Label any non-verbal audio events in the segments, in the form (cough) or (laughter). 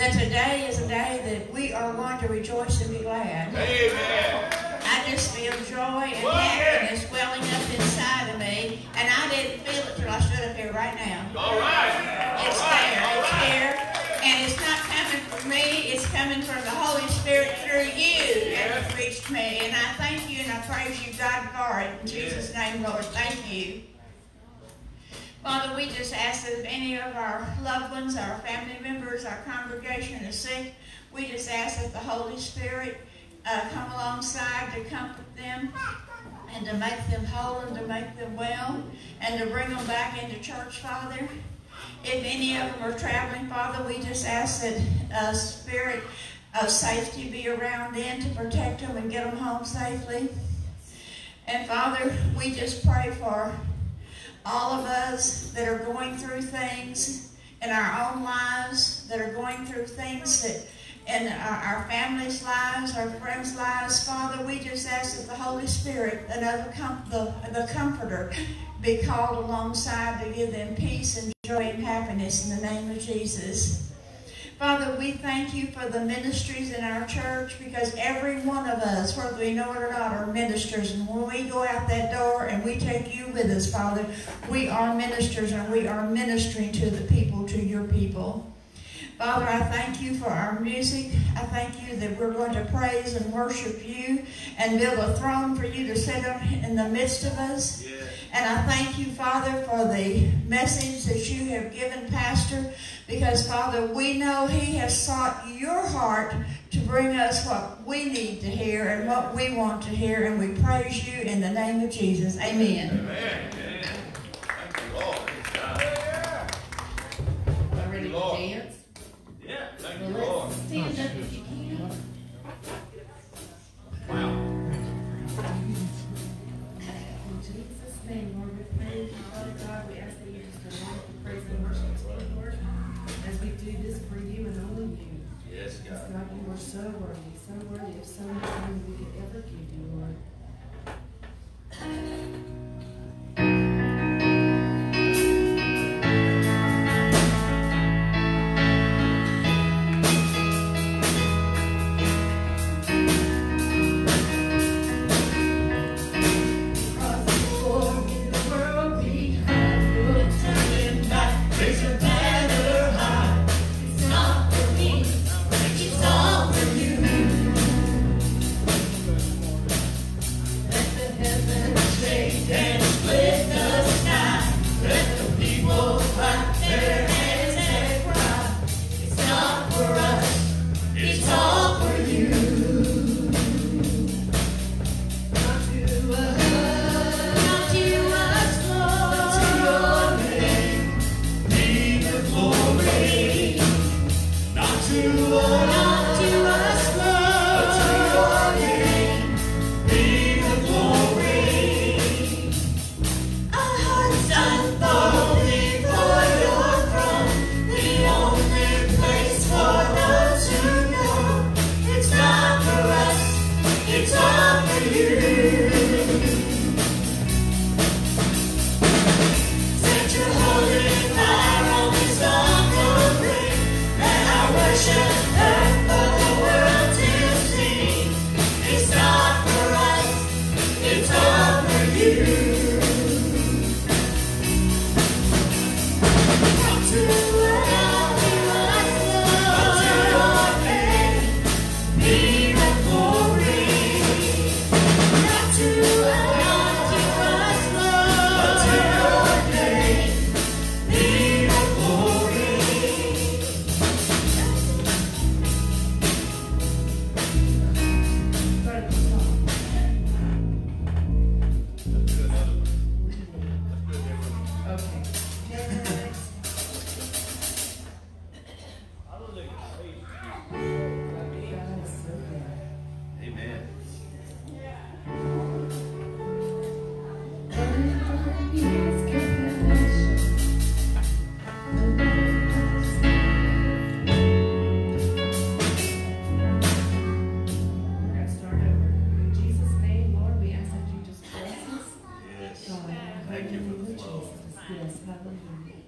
that today is a day that we are going to rejoice and be glad. Amen. I just feel joy and Well, yeah. welling up inside of me, and I didn't feel it till I stood up here right now. All right. It's All right. there, it's right. here, and it's not coming from me, it's coming from the Holy Spirit through you that has reached me, and I thank you and I praise you, God, for it. In Jesus' name, Lord, thank you. Father, we just ask that if any of our loved ones, our family members, our congregation is sick, we just ask that the Holy Spirit uh, come alongside to comfort them and to make them whole and to make them well and to bring them back into church, Father. If any of them are traveling, Father, we just ask that a spirit of safety be around them to protect them and get them home safely. And Father, we just pray for all of us that are going through things in our own lives, that are going through things that in our, families' lives, our friends' lives. Father, we just ask that the Holy Spirit, another com- the, the Comforter, be called alongside to give them peace and joy and happiness in the name of Jesus. Father, we thank you for the ministries in our church because every one of us, whether we know it or not, are ministers. And when we go out that door and we take you with us, Father, we are ministers and we are ministering to the people, to your people. Father, I thank you for our music. I thank you that we're going to praise and worship you and build a throne for you to sit on in the midst of us. Yes. And I thank you, Father, for the message that you have given Pastor, because, Father, we know he has sought your heart to bring us what we need to hear and what we want to hear, and we praise you in the name of Jesus. Amen. Amen. So worthy, so worthy of so much more thank you for the flow. Yes, hallelujah.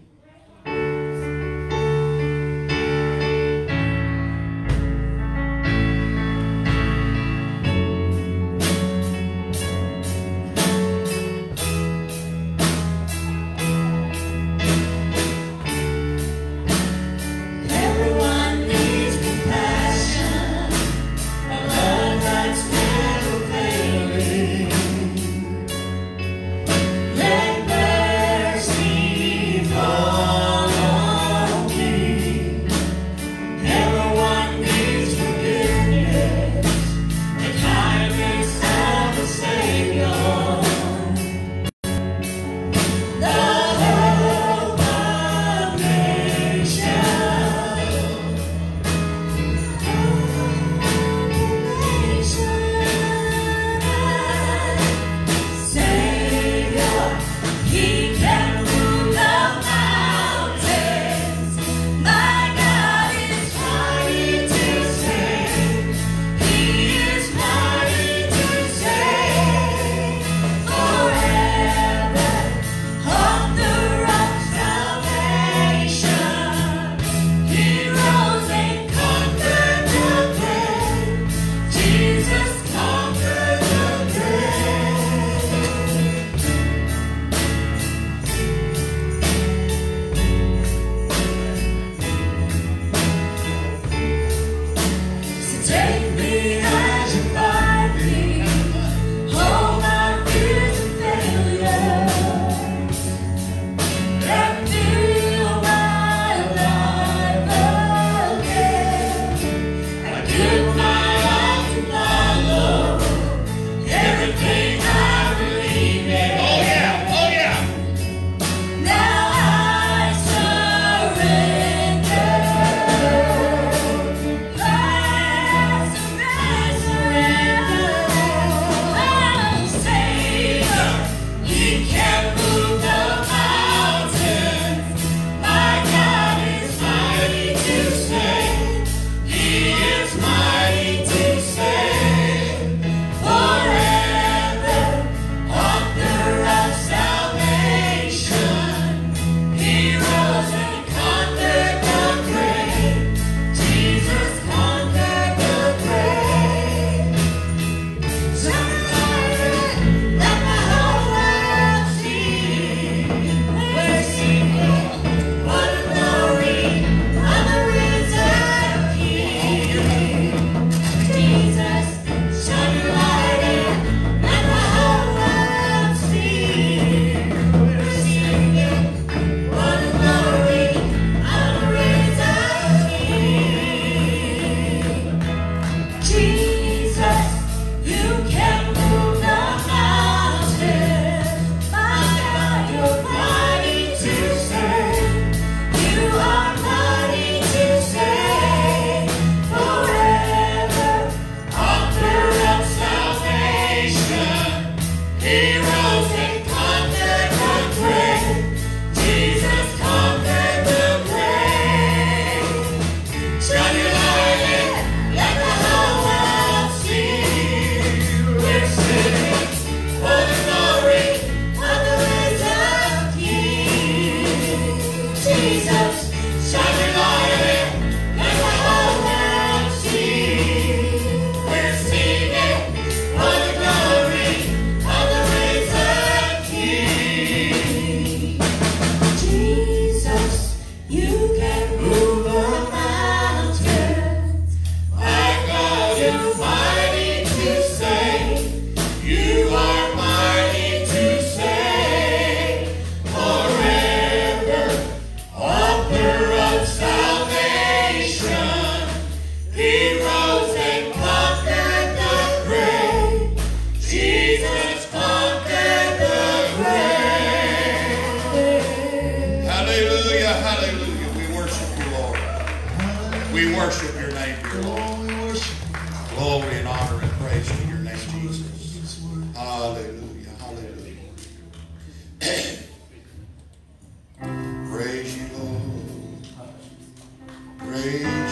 Praise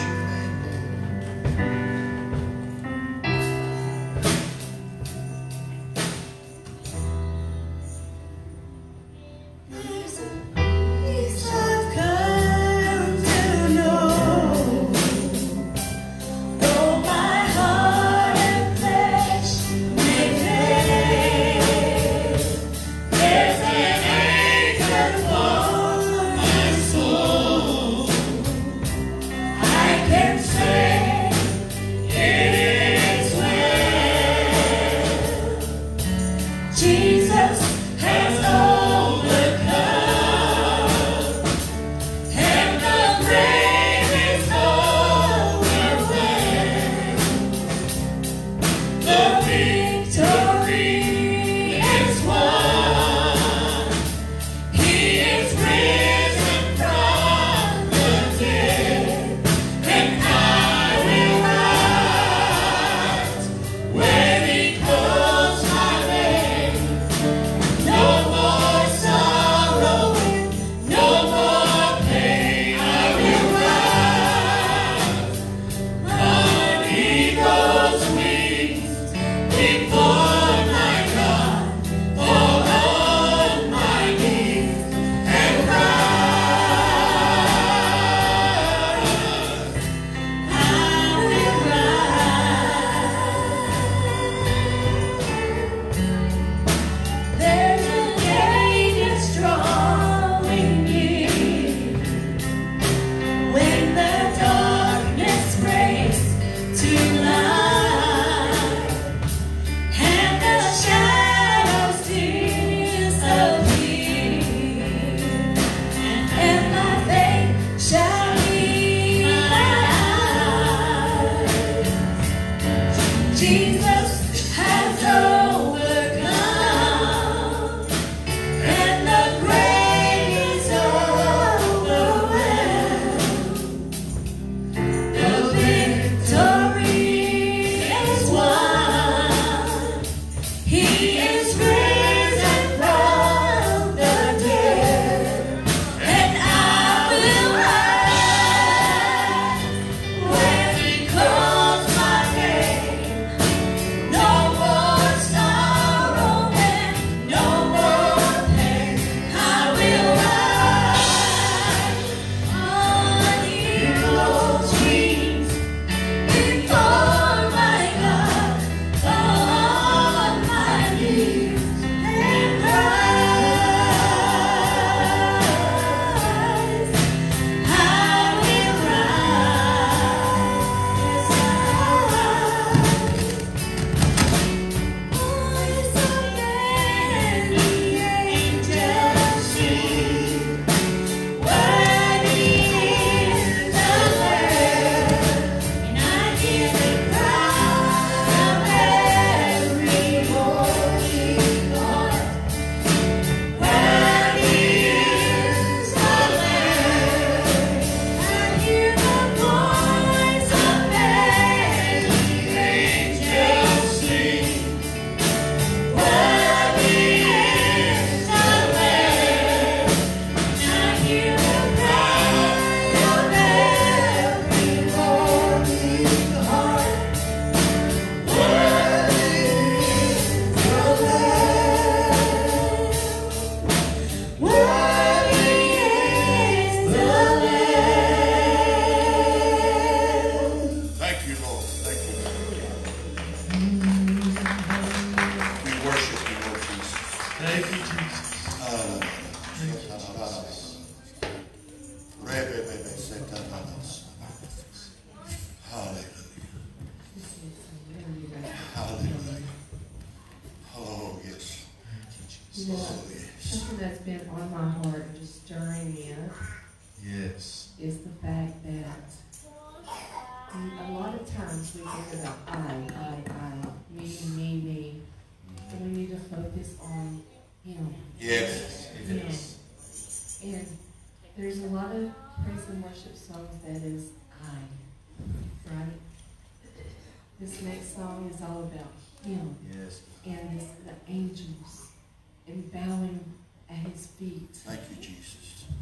Jesus.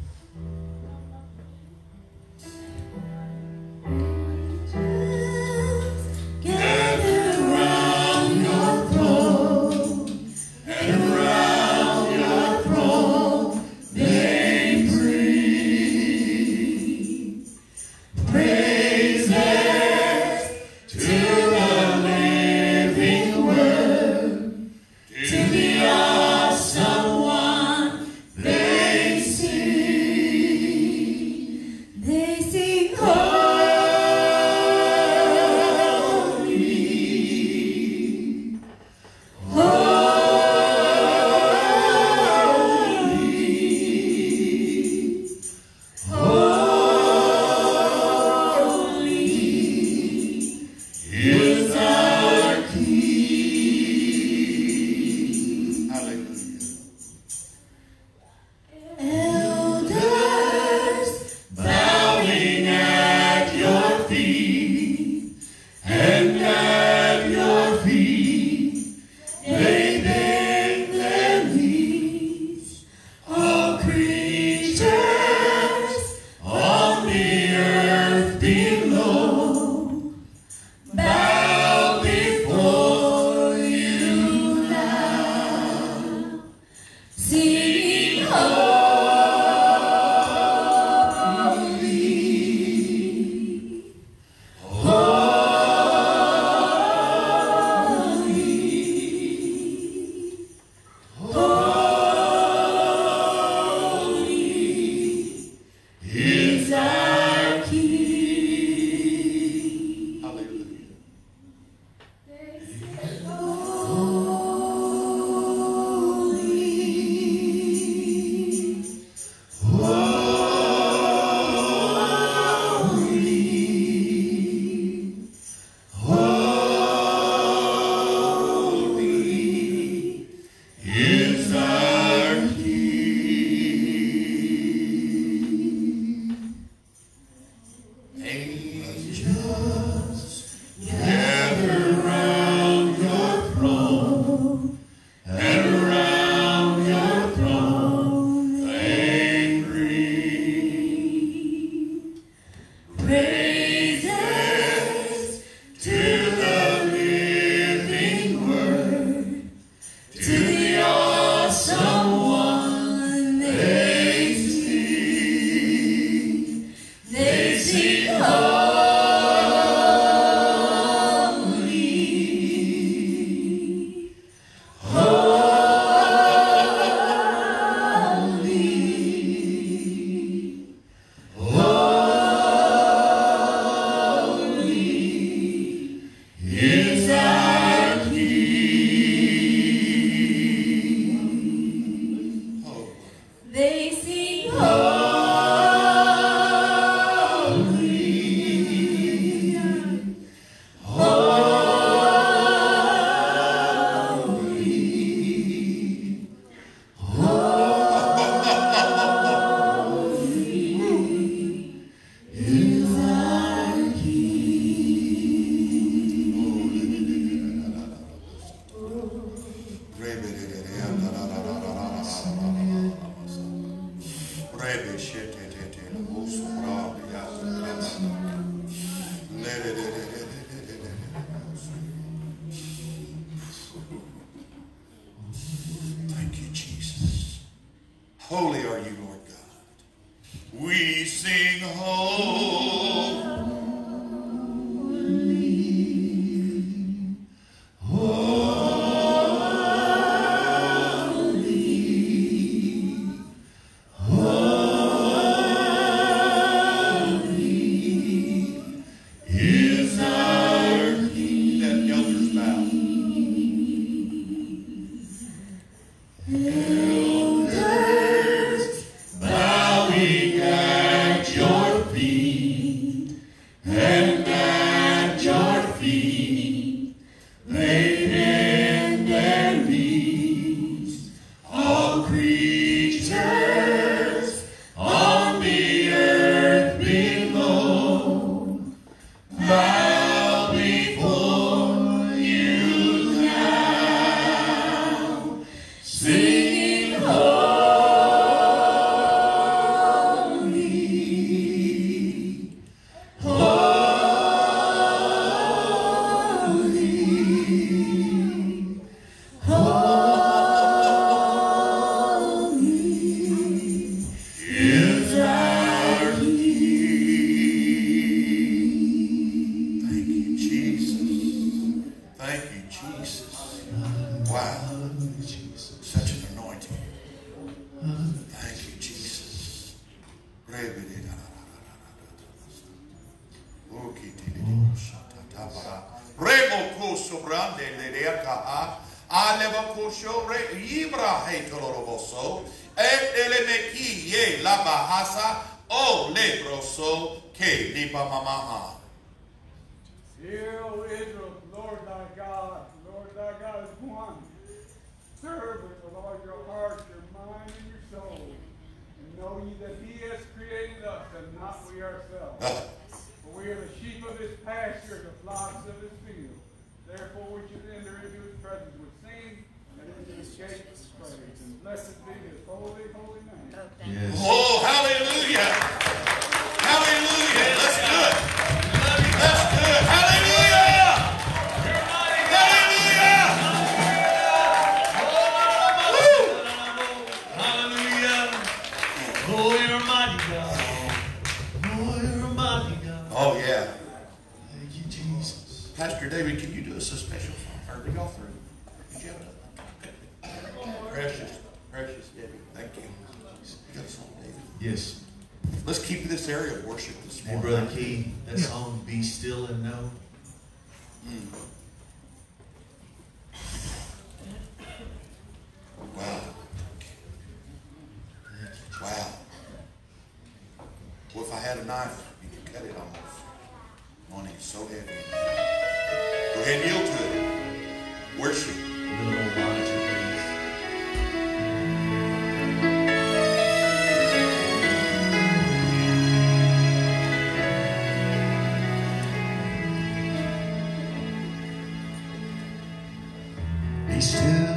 Be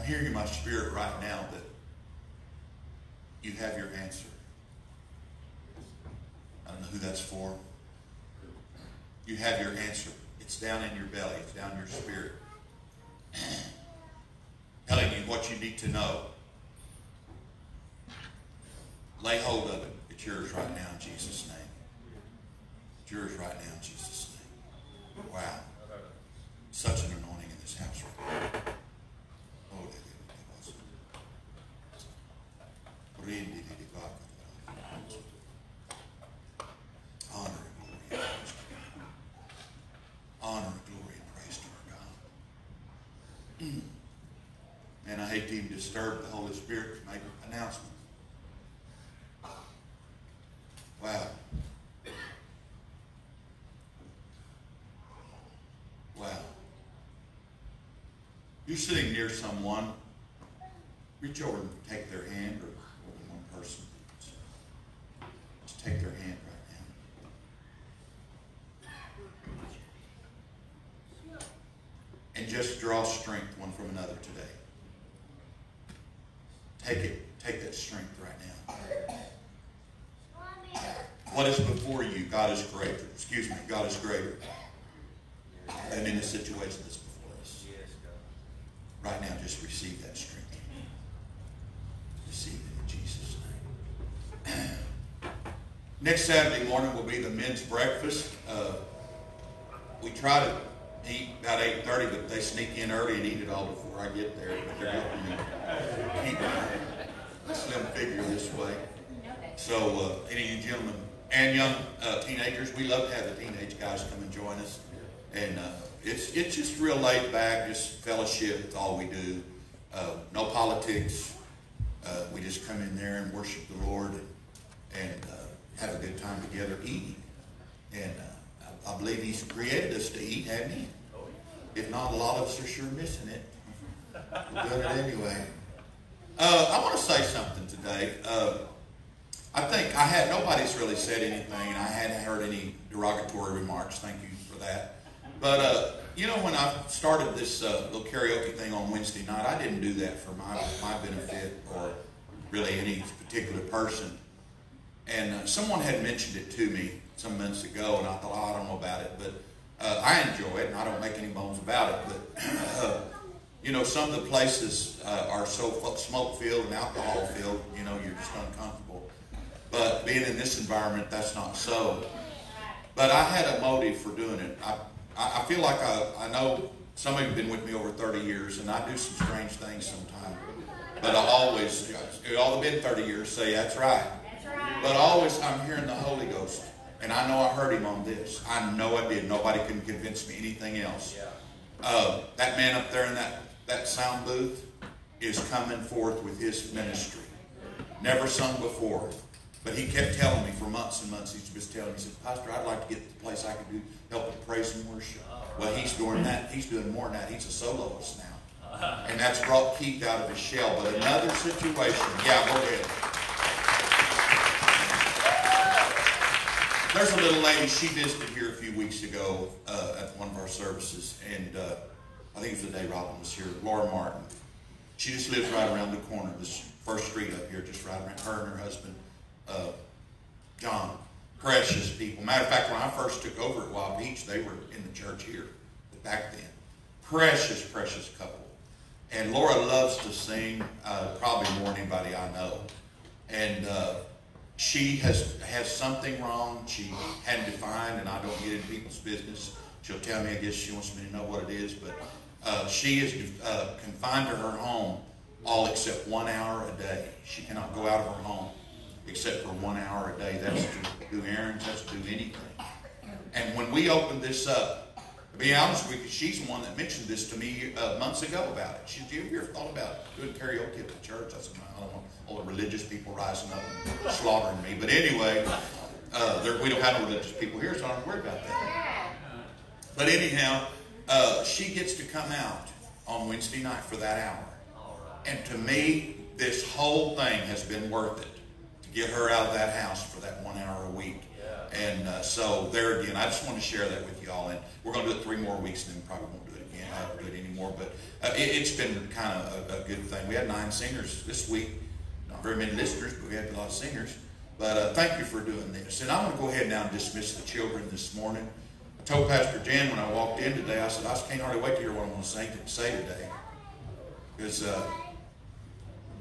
I'm hearing in my spirit right now that you have your answer. I don't know who that's for. You have your answer. It's down in your belly. It's down in your spirit. (clears throat) Telling you what you need to know. Lay hold of it. It's yours right now in Jesus' name. It's yours right now in Jesus' name. Wow. Such an anointing in this house right now. Oh, Honor and glory and praise to God. Honor and glory and praise to our God. Even disturb the Holy Spirit to make announcements. Wow. Wow. You're sitting near someone, reach over and take their hand, or more than one person. Just take their hand right now. And just draw strength one from another today. Take it, take that strength right now. What is before you, God is greater. Excuse me, God is greater than in the situation that's before us. Right now, just receive that strength. Receive it in Jesus' name. (clears throat) Next Saturday morning will be the men's breakfast. Uh, we try to eat about 8.30, but they sneak in early and eat it all before I get there. But they're helping me keep my slim figure this way. So uh, any of gentlemen and young uh, teenagers, we love to have the teenage guys come and join us. And uh, it's it's just real laid back, just fellowship. It's all we do. Uh, no politics. Uh, we just come in there and worship the Lord and, and uh, have a good time together eating. And uh, I, I believe He's created us to eat, hasn't He? If not, a lot of us are sure missing it. We're doing it anyway. Uh, I want to say something today. Uh, I think I had nobody's really said anything, and I hadn't heard any derogatory remarks. Thank you for that. But uh, you know, when I started this uh, little karaoke thing on Wednesday night, I didn't do that for my my benefit or really any particular person. And uh, someone had mentioned it to me some months ago, and I thought, oh, I don't know about it, but uh, I enjoy it, and I don't make any bones about it. But (clears throat) you know, some of the places uh, are so smoke filled and alcohol filled, you know, you're just uncomfortable. But being in this environment, that's not so. But I had a motive for doing it. I, I feel like I, I know some of you have been with me over 30 years, and I do some strange things sometimes. But I always, all the been 30 years, say, that's right. That's right. But always, I'm hearing the Holy Ghost. And I know I heard him on this. I know I did. Nobody can convince me anything else. Uh, that man up there in that, that sound booth is coming forth with his ministry. Never sung before. But he kept telling me for months and months, he's just telling me, he said, Pastor, I'd like to get to the place I could do help with praise and worship. Well, he's doing that. He's doing more than that. He's a soloist now. And that's brought Keith out of his shell. But another situation, yeah, go ahead. There's a little lady, she visited here a few weeks ago uh, at one of our services, and uh, I think it was the day Robin was here, Laura Martin. She just lives right around the corner, this first street up here, just right around her and her husband, uh, John. Precious people. Matter of fact, when I first took over at Wild Peach, they were in the church here back then. Precious, precious couple. And Laura loves to sing, uh, probably more than anybody I know. And uh, she has has something wrong. She hadn't defined, and I don't get into people's business. She'll tell me, I guess she wants me to know what it is, but uh, she is uh, confined to her home all except one hour a day. She cannot go out of her home except for one hour a day. That's to do errands, that's to do anything. And when we opened this up, to be honest with you, she's the one that mentioned this to me uh, months ago about it. She said, you ever thought about doing karaoke at the church? I said, I don't want all the religious people rising up and slaughtering me. But anyway, uh, there, we don't have no religious people here, so I don't worry about that. But anyhow, uh, she gets to come out on Wednesday night for that hour. And to me, this whole thing has been worth it to get her out of that house for that one hour a week. And uh, so there again, I just want to share that with y'all. And we're going to do it three more weeks, and then probably won't do it again. I uh, do it anymore. But uh, it, has been kind of a, a, good thing. We had nine singers this week. Not very many listeners, but we had a lot of singers. But uh, thank you for doing this. And I'm going to go ahead now and dismiss the children this morning. I told Pastor Jan when I walked in today, I said, I can't hardly wait to hear what I'm going to say, say today. Because uh,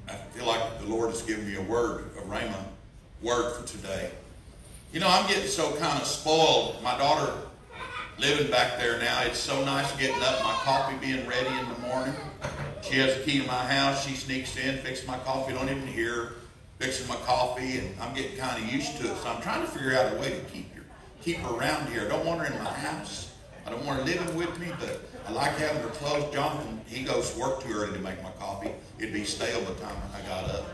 I feel like the Lord has given me a word, a rhema word for today. You know, I'm getting so kind of spoiled. My daughter living back there now, it's so nice getting up, my coffee being ready in the morning. She has a key to my house. She sneaks in, fixes my coffee. Don't even hear her fixing my coffee, and I'm getting kind of used to it. So I'm trying to figure out a way to keep keep her around here. I don't want her in my house. I don't want her living with me, but I like having her close. Jonathan, he goes to work too early to make my coffee. It'd be stale by the time I got up.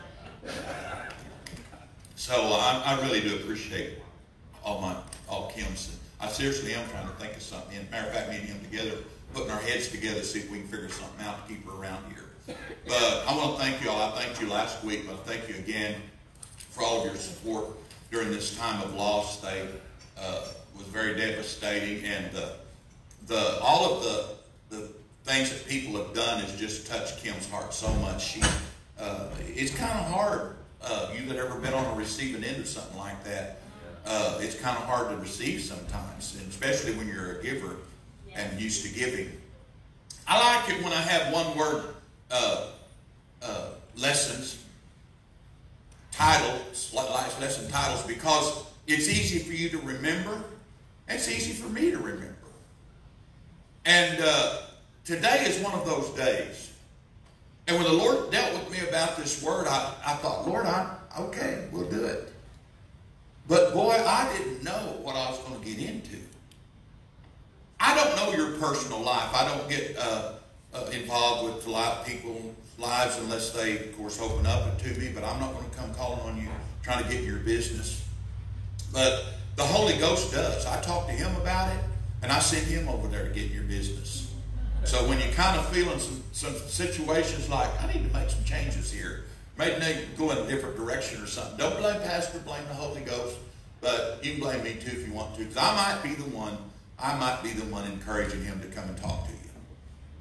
So uh, I, I really do appreciate all my all Kim's. I seriously am trying to think of something. And matter of fact, me and him together, putting our heads together, to see if we can figure something out to keep her around here. But I want to thank you all. I thanked you last week, but I thank you again for all of your support during this time of loss. They uh, was very devastating, and uh, the all of the the things that people have done has just touched Kim's heart so much. She, uh, it's kind of hard. Uh, you that ever been on a receiving end of something like that, uh, it's kind of hard to receive sometimes, and especially when you're a giver and used to giving. I like it when I have one word uh, uh, lessons, titles, life lesson titles, because it's easy for you to remember, it's easy for me to remember. And uh, today is one of those days. And when the Lord dealt with me about this word, I, I thought, Lord, I okay, we'll do it. But boy, I didn't know what I was going to get into. I don't know your personal life. I don't get uh, uh, involved with a lot of people's lives unless they, of course, open up to me. But I'm not going to come calling on you trying to get your business. But the Holy Ghost does. I talked to him about it, and I sent him over there to get your business. So when you're kind of feeling some, some situations like, I need to make some changes here, maybe to go in a different direction or something, don't blame Pastor, blame the Holy Ghost, but you can blame me too if you want to, because I might be the one, I might be the one encouraging him to come and talk to you.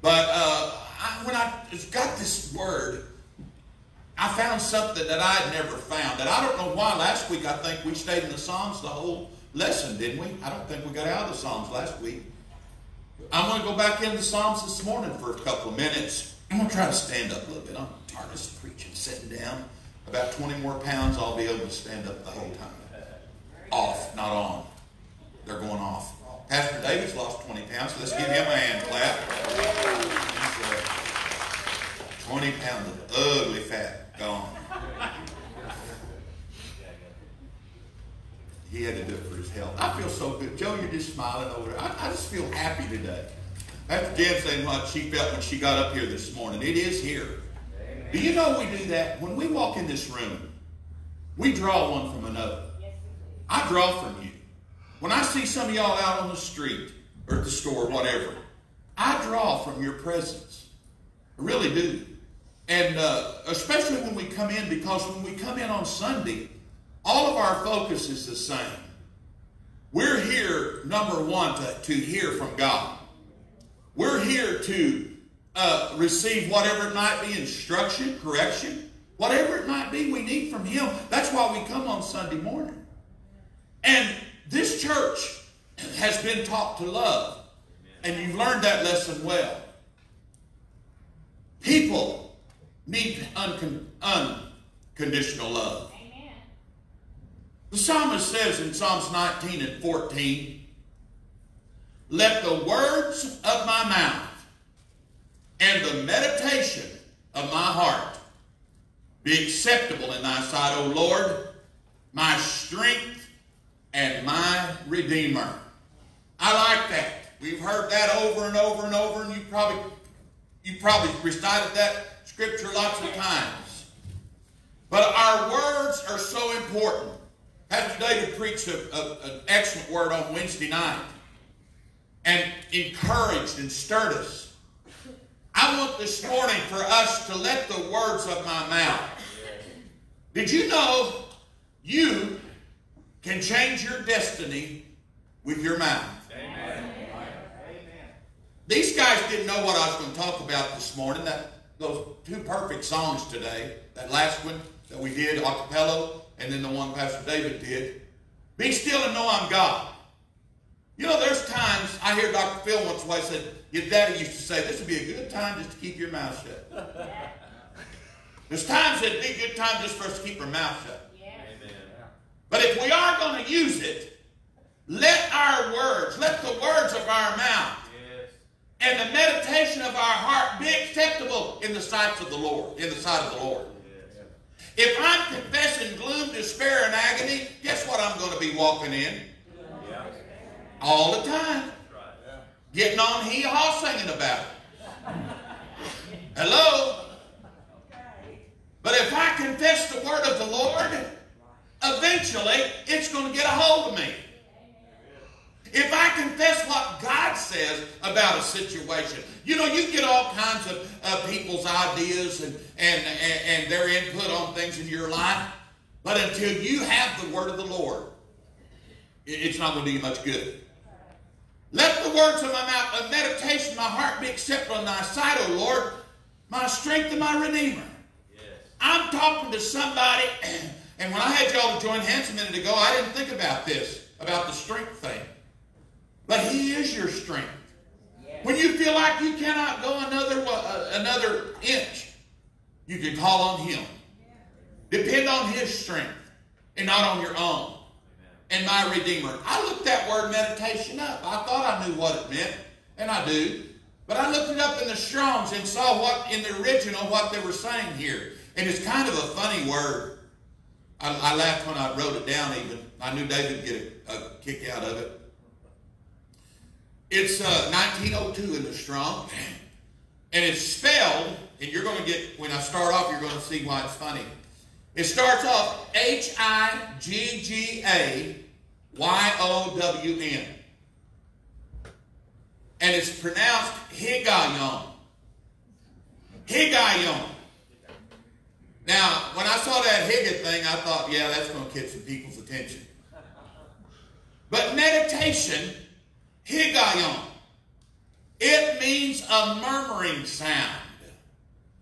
But uh, I, when I got this word, I found something that I had never found. And I don't know why. Last week, I think we stayed in the Psalms the whole lesson, didn't we? I don't think we got out of the Psalms last week. I'm going to go back into the Psalms this morning for a couple of minutes. I'm going to try to stand up a little bit. I'm tired of preaching, sitting down. About 20 more pounds, I'll be able to stand up the whole time. Off, not on. They're going off. Pastor David's lost 20 pounds, so let's give him a hand clap. Uh, 20 pounds of ugly fat gone. He had to do it for his health. I feel so good. Joe, you're just smiling over there. I, I just feel happy today. That's Jen saying what she felt when she got up here this morning. It is here. Amen. Do you know we do that? When we walk in this room, we draw one from another. I draw from you. When I see some of y'all out on the street or at the store, whatever, I draw from your presence. I really do. And uh, especially when we come in, because when we come in on Sunday, all of our focus is the same. We're here, number one, to, to hear from God. We're here to uh, receive whatever it might be instruction, correction, whatever it might be we need from Him. That's why we come on Sunday morning. And this church has been taught to love, and you've learned that lesson well. People need uncon- unconditional love. Amen. The psalmist says in Psalms 19 and 14, Let the words of my mouth and the meditation of my heart be acceptable in thy sight, O Lord, my strength and my redeemer. I like that. We've heard that over and over and over, and you probably you probably recited that scripture lots of times. But our words are so important. Pastor David preached a, a, an excellent word on Wednesday night and encouraged and stirred us. I want this morning for us to let the words of my mouth. Did you know you can change your destiny with your mouth? Amen. These guys didn't know what I was going to talk about this morning. That those two perfect songs today. That last one that we did, acapella, and then the one Pastor David did. Be still and know I'm God. You know, there's times I hear Dr. Phil once in a while said, your daddy used to say, this would be a good time just to keep your mouth shut. (laughs) There's times it'd be a good time just for us to keep our mouth shut. Amen. But if we are going to use it, let our words, let the words of our mouth Yes. And the meditation of our heart be acceptable in the sight of the Lord, in the sight of the Lord. If I'm confessing gloom, despair, and agony, guess what I'm going to be walking in? All the time. Getting on hee haw singing about it. Hello? But if I confess the word of the Lord, eventually it's going to get a hold of me. If I confess what God says about a situation, you know, you get all kinds of uh, people's ideas and, and, and, and their input on things in your life. But until you have the word of the Lord, it's not going to do you much good. Let the words of my mouth and meditation of my heart be acceptable in thy sight, O Lord, my strength and my redeemer. Yes. I'm talking to somebody, (clears throat) and when I had y'all to join hands a minute ago, I didn't think about this, about the strength thing. But He is your strength. When you feel like you cannot go another uh, another inch, you can call on Him. Depend on His strength and not on your own. And my Redeemer. I looked that word meditation up. I thought I knew what it meant, and I do. But I looked it up in the Strongs and saw what in the original what they were saying here. And it's kind of a funny word. I, I laughed when I wrote it down even. I knew David would get a, a kick out of it. It's uh, 1902 in the Strong. And it's spelled, and you're going to get, when I start off, you're going to see why it's funny. It starts off H I G G A Y O W N. And it's pronounced Higayon. Higayon. Now, when I saw that Higa thing, I thought, yeah, that's going to catch some people's attention. But meditation, Higayon, it means a murmuring sound.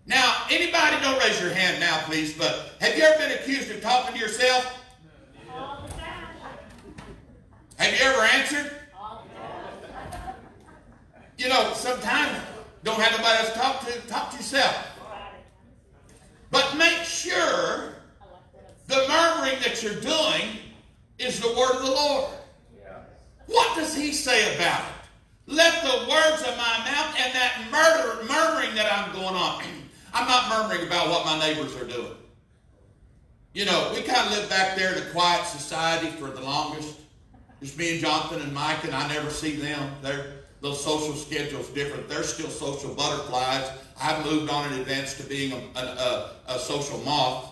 Now, anybody, don't raise your hand now, please, but have you ever been accused of talking to yourself? Have you ever answered? You know, sometimes don't have nobody else to talk to, talk to yourself. But make sure the murmuring that you're doing is the word of the Lord. What does he say about it? Let the words of my mouth and that murder, murmuring that I'm going on. (clears throat) I'm not murmuring about what my neighbors are doing. You know, we kind of live back there in a quiet society for the longest. Just me and Jonathan and Mike, and I never see them. Their little social schedule's different. They're still social butterflies. I've moved on in advance to being a, a, a, a social moth.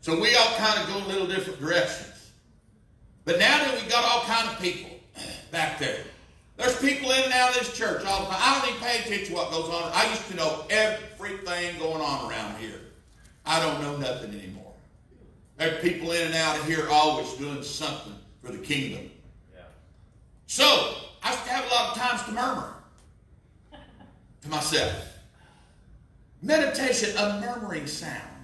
So we all kind of go a little different directions. But now that we got all kind of people (clears throat) back there. There's people in and out of this church all the time. I don't even pay attention to what goes on. I used to know everything going on around here. I don't know nothing anymore. There's people in and out of here always doing something for the kingdom. Yeah. So, I used to have a lot of times to murmur to myself. Meditation, a murmuring sound.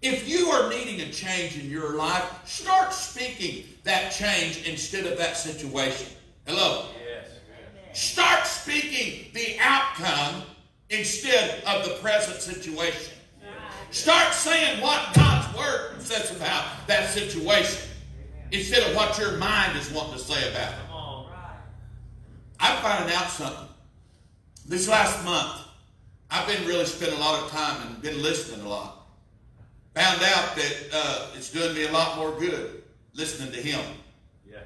If you are needing a change in your life, start speaking that change instead of that situation. Hello? Yes. Start speaking the outcome instead of the present situation. Start saying what God's Word says about that situation instead of what your mind is wanting to say about it. I'm finding out something. This last month, I've been really spending a lot of time and been listening a lot. Found out that uh, it's doing me a lot more good listening to him. Yeah.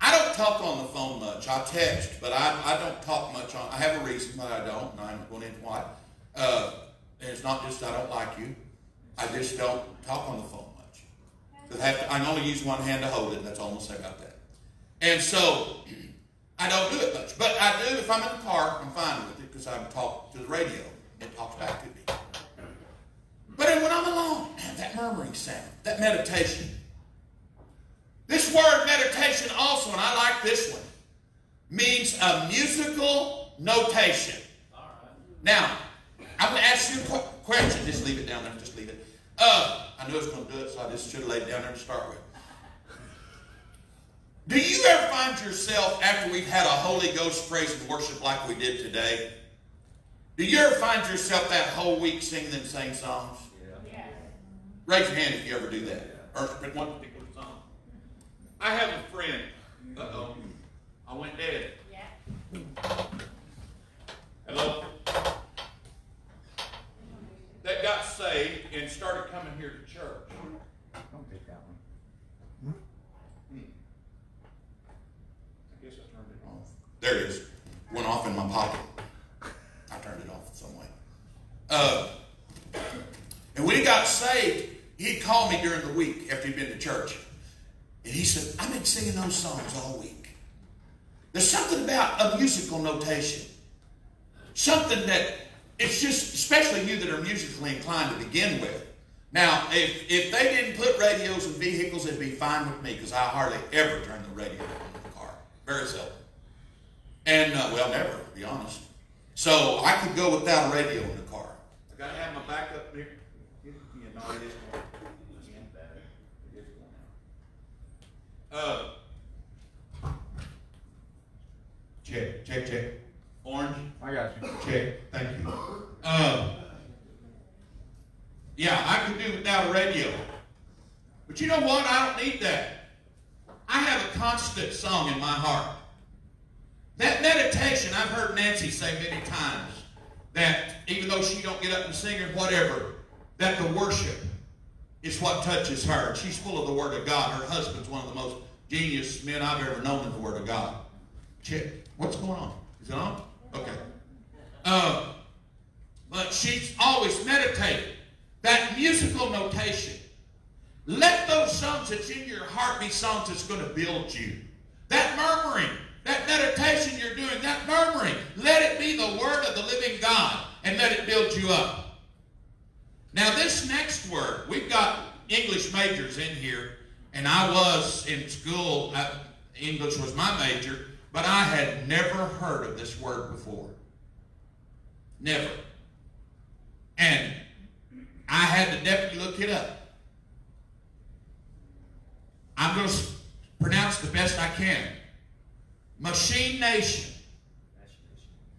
I don't talk on the phone much. I text, but I, I don't talk much on. I have a reason why I don't, and I'm going into why. Uh, and it's not just I don't like you. I just don't talk on the phone much. 'Cause I, have to, I can only use one hand to hold it. and That's all I'm gonna say about that. And so (clears throat) I don't do it much, but I do if I'm in the car. I'm fine with it because I talk to the radio. It talks back to me. But then when I'm alone, man, that murmuring sound, that meditation. This word meditation also, and I like this one. means a musical notation. Now, I'm going to ask you a question. Just leave it down there. Just leave it. Uh, I knew I was going to do it, so I just should have laid it down there to start with. Do you ever find yourself, after we've had a Holy Ghost praise and worship like we did today, do you ever find yourself that whole week singing them same songs? Raise your hand if you ever do that. Or pick one particular song. I have a friend. Uh-oh. I went dead. Yeah. Hello? That got saved and started coming here to church. Don't take that one. Hmm. I guess I turned it off. There it is. Went off in my pocket. I turned it off some way. Uh, and when he got saved, he'd call me during the week after he'd been to church. And he said, I've been singing those songs all week. There's something about a musical notation. Something that it's just, especially you that are musically inclined to begin with. Now, if, if they didn't put radios in vehicles, it'd be fine with me because I hardly ever turn the radio on in the car. Very seldom. And, uh, well, never, to be honest. So I could go without a radio in the car. I got to have my backup. You know, it is going. It is going. Uh, check, check, check. Orange. I got you. Check. Thank you. Um, yeah, I could do without a radio. But you know what? I don't need that. I have a constant song in my heart. That meditation, I've heard Nancy say many times that even though she don't get up and sing or whatever, that the worship is what touches her. She's full of the Word of God. Her husband's one of the most genius men I've ever known in the Word of God. Check. What's going on? Is it on? Okay. Uh, but she's always meditating. That musical notation. Let those songs that's in your heart be songs that's going to build you. That murmuring, that meditation you're doing, that murmuring, let it be the word of the living God and let it build you up. Now, this next word, we've got English majors in here, and I was in school, uh, English was my major, but I had never heard of this word before. Never. And I had to definitely look it up. I'm going to pronounce the best I can. Machine Nation.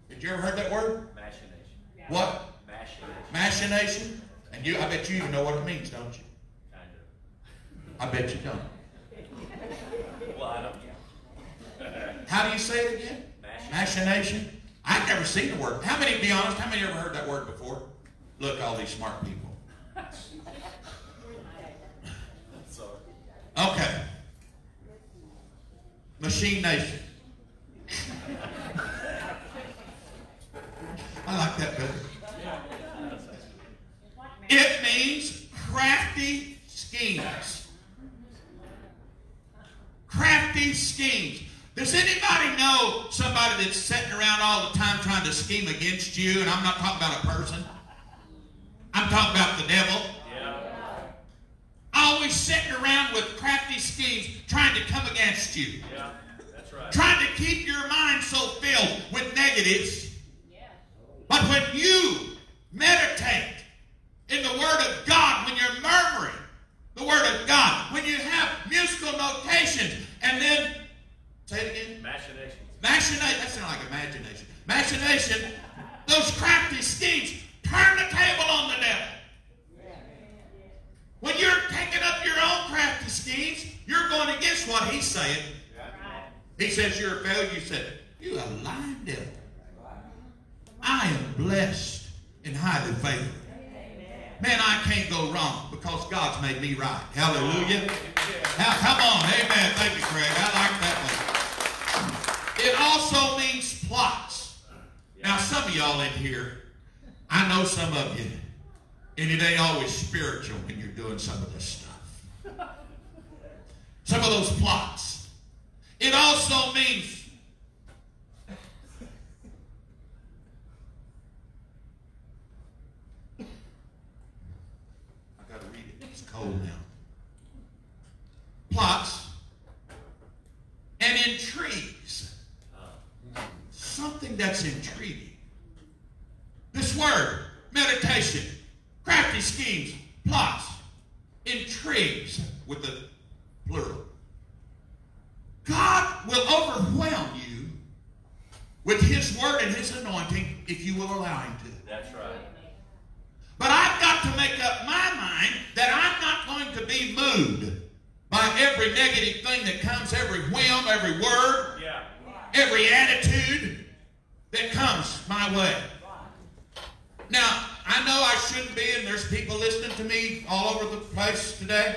Did you ever heard that word? Machination. What? Machination. Machination? And you, I bet you even know what it means, don't you? Kind I bet you don't. (laughs) Well, I don't. How do you say it again? Machination? I've never seen the word. How many, be honest, how many ever heard that word before? Look, all these smart people. Sorry. (laughs) Okay. Machine Nation. (laughs) I like that better. It means crafty schemes. Crafty schemes. Does anybody know somebody that's sitting around all the time trying to scheme against you? And I'm not talking about a person. I'm talking about the devil Yeah. always sitting around with crafty schemes trying to come against you, Yeah. That's right. trying to keep your mind so filled with negatives. But when you meditate in the Word of God, when you're murmuring the Word of God, when you have musical notations, and then, say it again. Machination. Machination, that sounds like imagination. Machination, those crafty schemes, turn the table on the devil. When you're taking up your own crafty schemes, you're going against what he's saying. He says you're a failure. You said, you a lying devil. I am blessed and highly favored. Man, I can't go wrong because God's made me right. Hallelujah. Now, come on. Amen. Thank you, Craig. I like that one. It also means plots. Now, some of y'all in here, I know some of you, and it ain't always spiritual when you're doing some of this stuff. Some of those plots. It also means I gotta Plots and intrigues. something that's intriguing. This word, meditation, crafty schemes, plots, intrigues with the plural. God will overwhelm you with His word and His anointing if you will allow Him to. That's right. But I've got to make up my mind that I'm not going to be moved by every negative thing that comes, every whim, every word, Yeah. every attitude that comes my way. Now, I know I shouldn't be, and there's people listening to me all over the place today,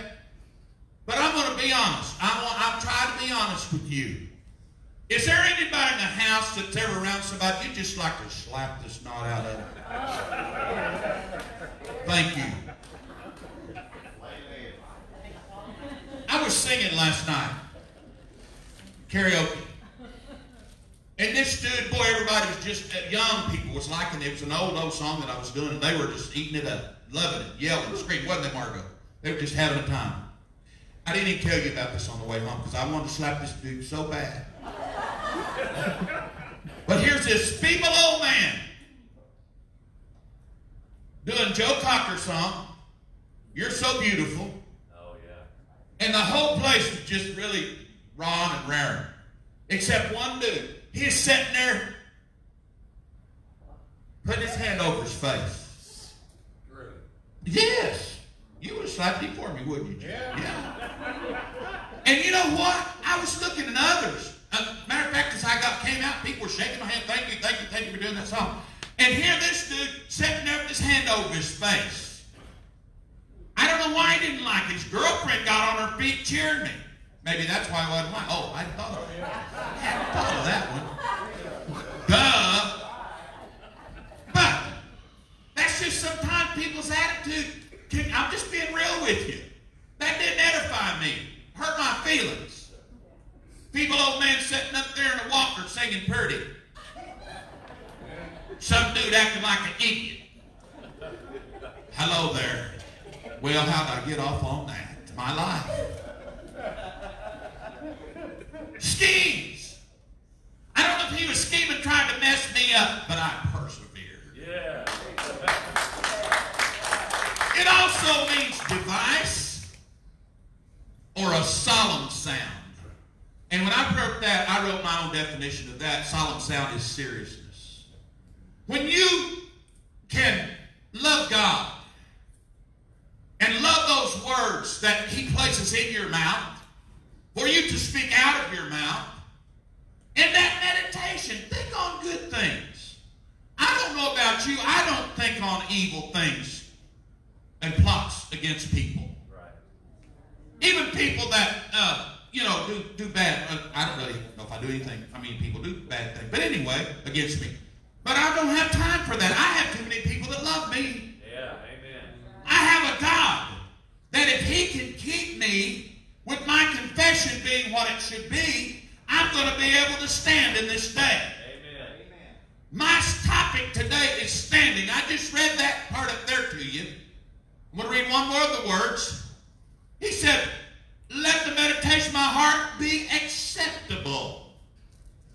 but I'm going to be honest. I want, I'm trying to be honest with you. Is there anybody in the house that's ever around somebody you just like to slap this snot out of? Thank you. I was singing last night, karaoke. And this dude, boy, everybody was just, uh, young people was liking it. It was an old, old song that I was doing, and they were just eating it up, loving it, yelling, screaming. Wasn't they, Margo? They were just having a time. I didn't even tell you about this on the way home because I wanted to slap this dude so bad. but here's this feeble old man doing Joe Cocker song, You're So Beautiful. Oh, yeah. And the whole place was just really raw and raring. Except one dude. He's sitting there putting his hand over his face. Yes. You would have slapped him for me, wouldn't you? Jim? Yeah. And you know what? I was looking at others. Uh, matter of fact, as I got came out, people were shaking my hand. Thank you, thank you, thank you for doing that song. And here this dude sitting there with his hand over his face. I don't know why he didn't like it. His girlfriend got on her feet cheering me. Maybe that's why I wasn't like. Oh, I thought of. I hadn't thought of that one. Duh. But that's just sometimes people's attitude. Can, I'm just being real with you. That didn't edify me. Hurt my feelings. People, old man sitting up there in a walker singing pretty. Some dude acting like an idiot. Hello there. Well, how'd I get off on that? My life. Schemes. I don't know if he was scheming trying to mess me up, but I persevered. Yeah. It also means device or a solemn sound. And when I wrote that, I wrote my own definition of that. Solemn sound is seriousness. When you can love God and love those words that He places in your mouth for you to speak out of your mouth, in that meditation, think on good things. I don't know about you, I don't think on evil things and plots against people. Right. Even people that, uh, you know, do, do bad. Uh, I don't really know if I do anything. I mean, people do bad things. But anyway, against me. But I don't have time for that. I have too many people that love me. Yeah. Amen. I have a God that if He can keep me with my confession being what it should be, I'm going to be able to stand in this day. Amen. My topic today is standing. I just read that part up there to you. I'm going to read one more of the words. He said, Let the meditation of my heart be acceptable.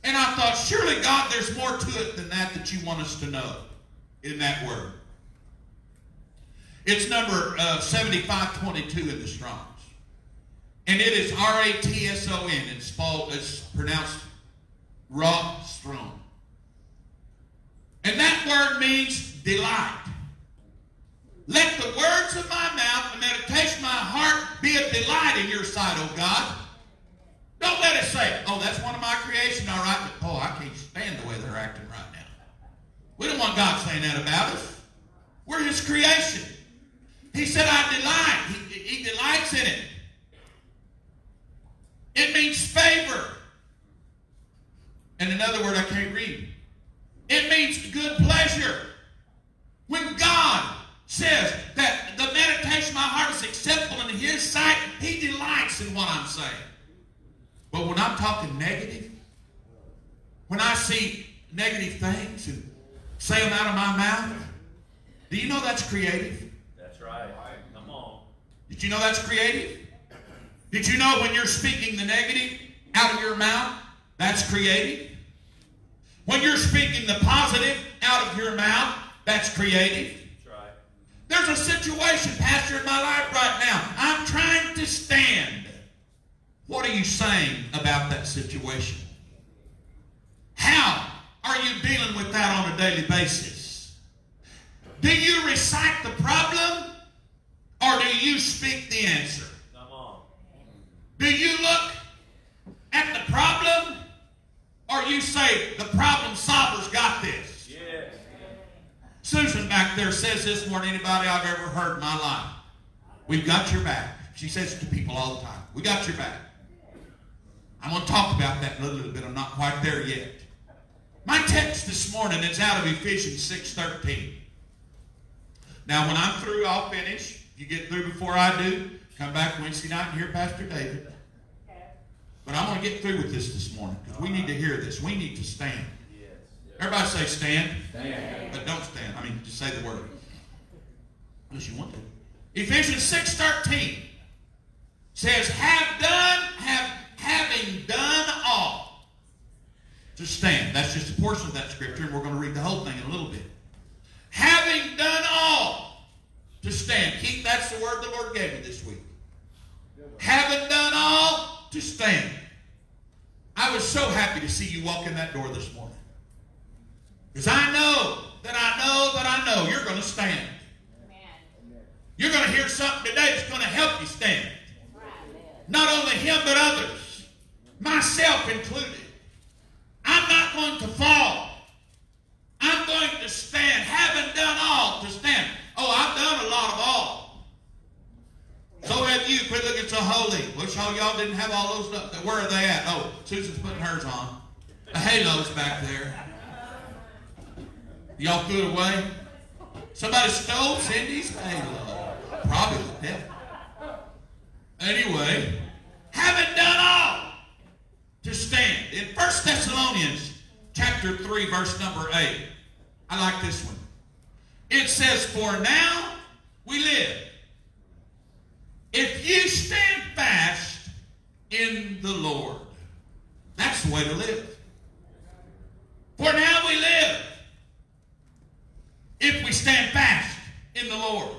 And I thought, surely, God, there's more to it than that you want us to know in that word. It's number uh, 7522 in the Strongs. And it is R A T S O N. It's spelled, it's pronounced raw strong. And that word means delight. Let the words of my mouth and meditation of my heart be a delight in your sight, O God. Don't let it say, oh, that's one of my creation, all right, but oh, I can't stand the way they're acting right. We don't want God saying that about us. We're his creation. He said, I delight. He, he delights in it. It means favor. And another word I can't read. It means good pleasure. When God says that the meditation of my heart is acceptable in His sight, He delights in what I'm saying. But when I'm talking negative, when I see negative things and say them out of my mouth, do you know that's creative? That's right. Come on. Did you know that's creative? Did you know when you're speaking the negative out of your mouth, that's creative? When you're speaking the positive out of your mouth, that's creative. That's right. There's a situation, Pastor, in my life right now. I'm trying to stand. What are you saying about that situation? How are you dealing with that on a daily basis? Do you recite the problem or do you speak the answer? Come on. Do you look at the problem or you say the problem solver's got this? Yes. Susan back there says this more than anybody I've ever heard in my life. We've got your back. She says it to people all the time. We got your back. I'm going to talk about that in a little bit. I'm not quite there yet. My text this morning is out of Ephesians 6.13. Now, when I'm through, I'll finish. If you get through before I do, come back Wednesday night and hear Pastor David. But I'm going to get through with this this morning because we need to hear this. We need to stand. Everybody say stand. Stand. But don't stand. I mean, just say the word. Unless you want to. Ephesians 6.13 says, have done, have, having done to stand. That's just a portion of that scripture, and we're going to read the whole thing in a little bit. Having done all to stand. Keep, that's the word the Lord gave me this week. Having done all to stand. I was so happy to see you walk in that door this morning. Because I know that I know that I know you're going to stand. You're going to hear something today that's going to help you stand. Not only him, but others, myself included. I'm not going to fall. I'm going to stand. Haven't done all to stand. Oh, I've done a lot of all. So have you. Quit looking so holy. Wish all y'all didn't have all those. Stuff. Where are they at? Oh, Susan's putting hers on. The halo's back there. Y'all threw it away? Somebody stole Cindy's halo. Probably the devil. Anyway, having done all to stand. In 1 Thessalonians chapter 3, verse number 8. I like this one. It says, For now we live. If you stand fast in the Lord. That's the way to live. For now we live. If we stand fast in the Lord.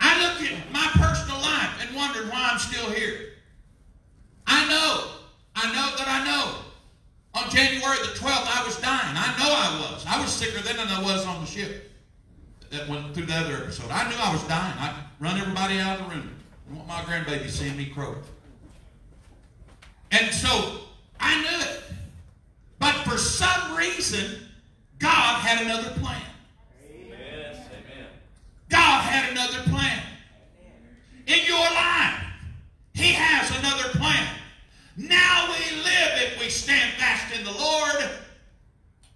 I look at my personal life and wonder why I'm still here. I know, I know that I know. On January the 12th, I was dying. I know I was. I was sicker then than I was on the ship. That went through the other episode. I knew I was dying. I run everybody out of the room. I want my grandbaby seeing me croak. And so I knew it. But for some reason, God had another plan. Yes. Amen. God had another plan. In your life, He has another plan. Now we live if we stand fast in the Lord.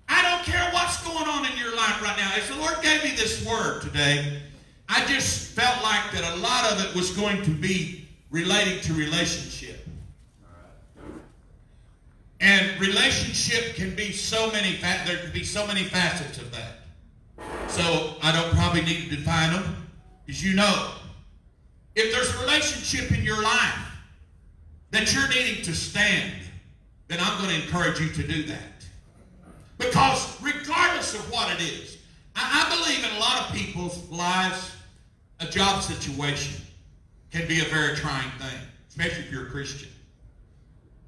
I don't care what's going on in your life right now. If the Lord gave me this word today, I just felt like that a lot of it was going to be relating to relationship. And relationship can be so many, fa- there can be so many facets of that. So I don't probably need to define them, as you know. If there's a relationship in your life that you're needing to stand, then I'm going to encourage you to do that. Because regardless of what it is, I, I believe in a lot of people's lives, a job situation can be a very trying thing, especially if you're a Christian.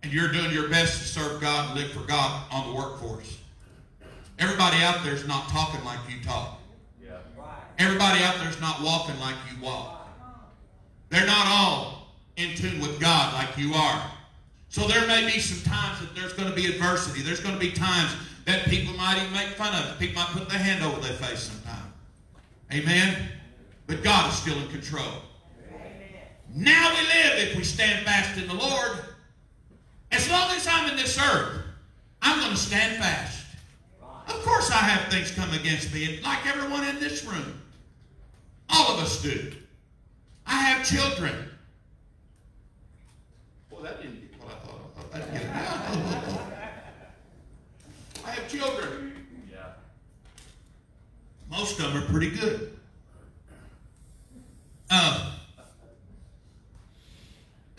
And you're doing your best to serve God and live for God on the workforce. Everybody out there is not talking like you talk. Yeah. Everybody out there is not walking like you walk. They're not all in tune with God like you are. So there may be some times that there's going to be adversity. There's going to be times that people might even make fun of. People might put their hand over their face sometime. Amen? But God is still in control. Now we live if we stand fast in the Lord. As long as I'm in this earth, I'm going to stand fast. Of course, I have things come against me, like everyone in this room. All of us do. I have children. Well, that didn't get what I thought. I thought that'd get it now. I have children. Yeah. Most of them are pretty good. Um,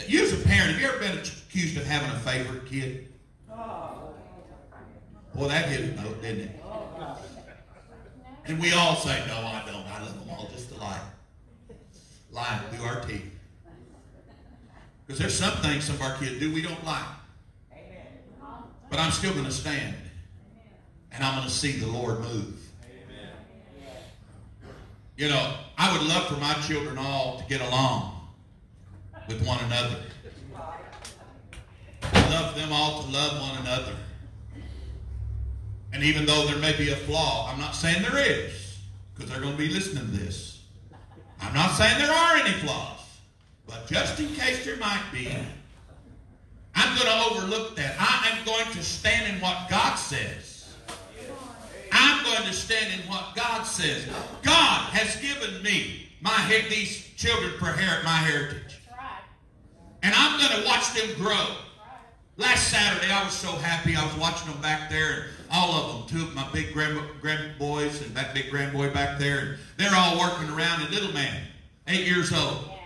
you as a parent, have you ever been accused of having a favorite kid? Boy, that hit a note, didn't it? And we all say, no, I don't. I love them all just alike. Lying through our teeth. Because there's some things some of our kids do we don't like. But I'm still going to stand. And I'm going to see the Lord move. You know, I would love for my children all to get along with one another. I love them all to love one another. And even though there may be a flaw, I'm not saying there is, because they're going to be listening to this. I'm not saying there are any flaws, but just in case there might be, I'm going to overlook that. I am going to stand in what God says. I'm going to stand in what God says. God has given me my these children for my heritage. And I'm going to watch them grow. Last Saturday, I was so happy. I was watching them back there, and all of them, two of my big grand, grand boys and that big grand boy back there, and they're all working around. And little man, eight years old,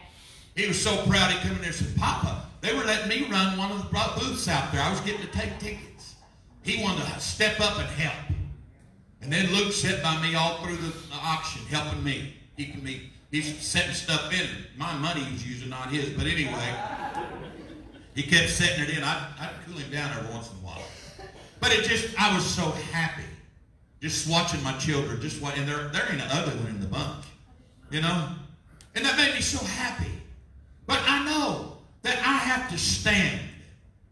he was so proud. He came in there and said, Papa, they were letting me run one of the booths out there. I was getting to take tickets. He wanted to step up and help. And then Luke sat by me all through the, the auction, helping me. He can be, he's setting stuff in. My money he's using, not his. But anyway, he kept setting it in. I'd, I'd cool him down every once in a while. But it just, I was so happy. Just watching my children, just watching, and there, there ain't an ugly one in the bunch. You know? And that made me so happy. But I know that I have to stand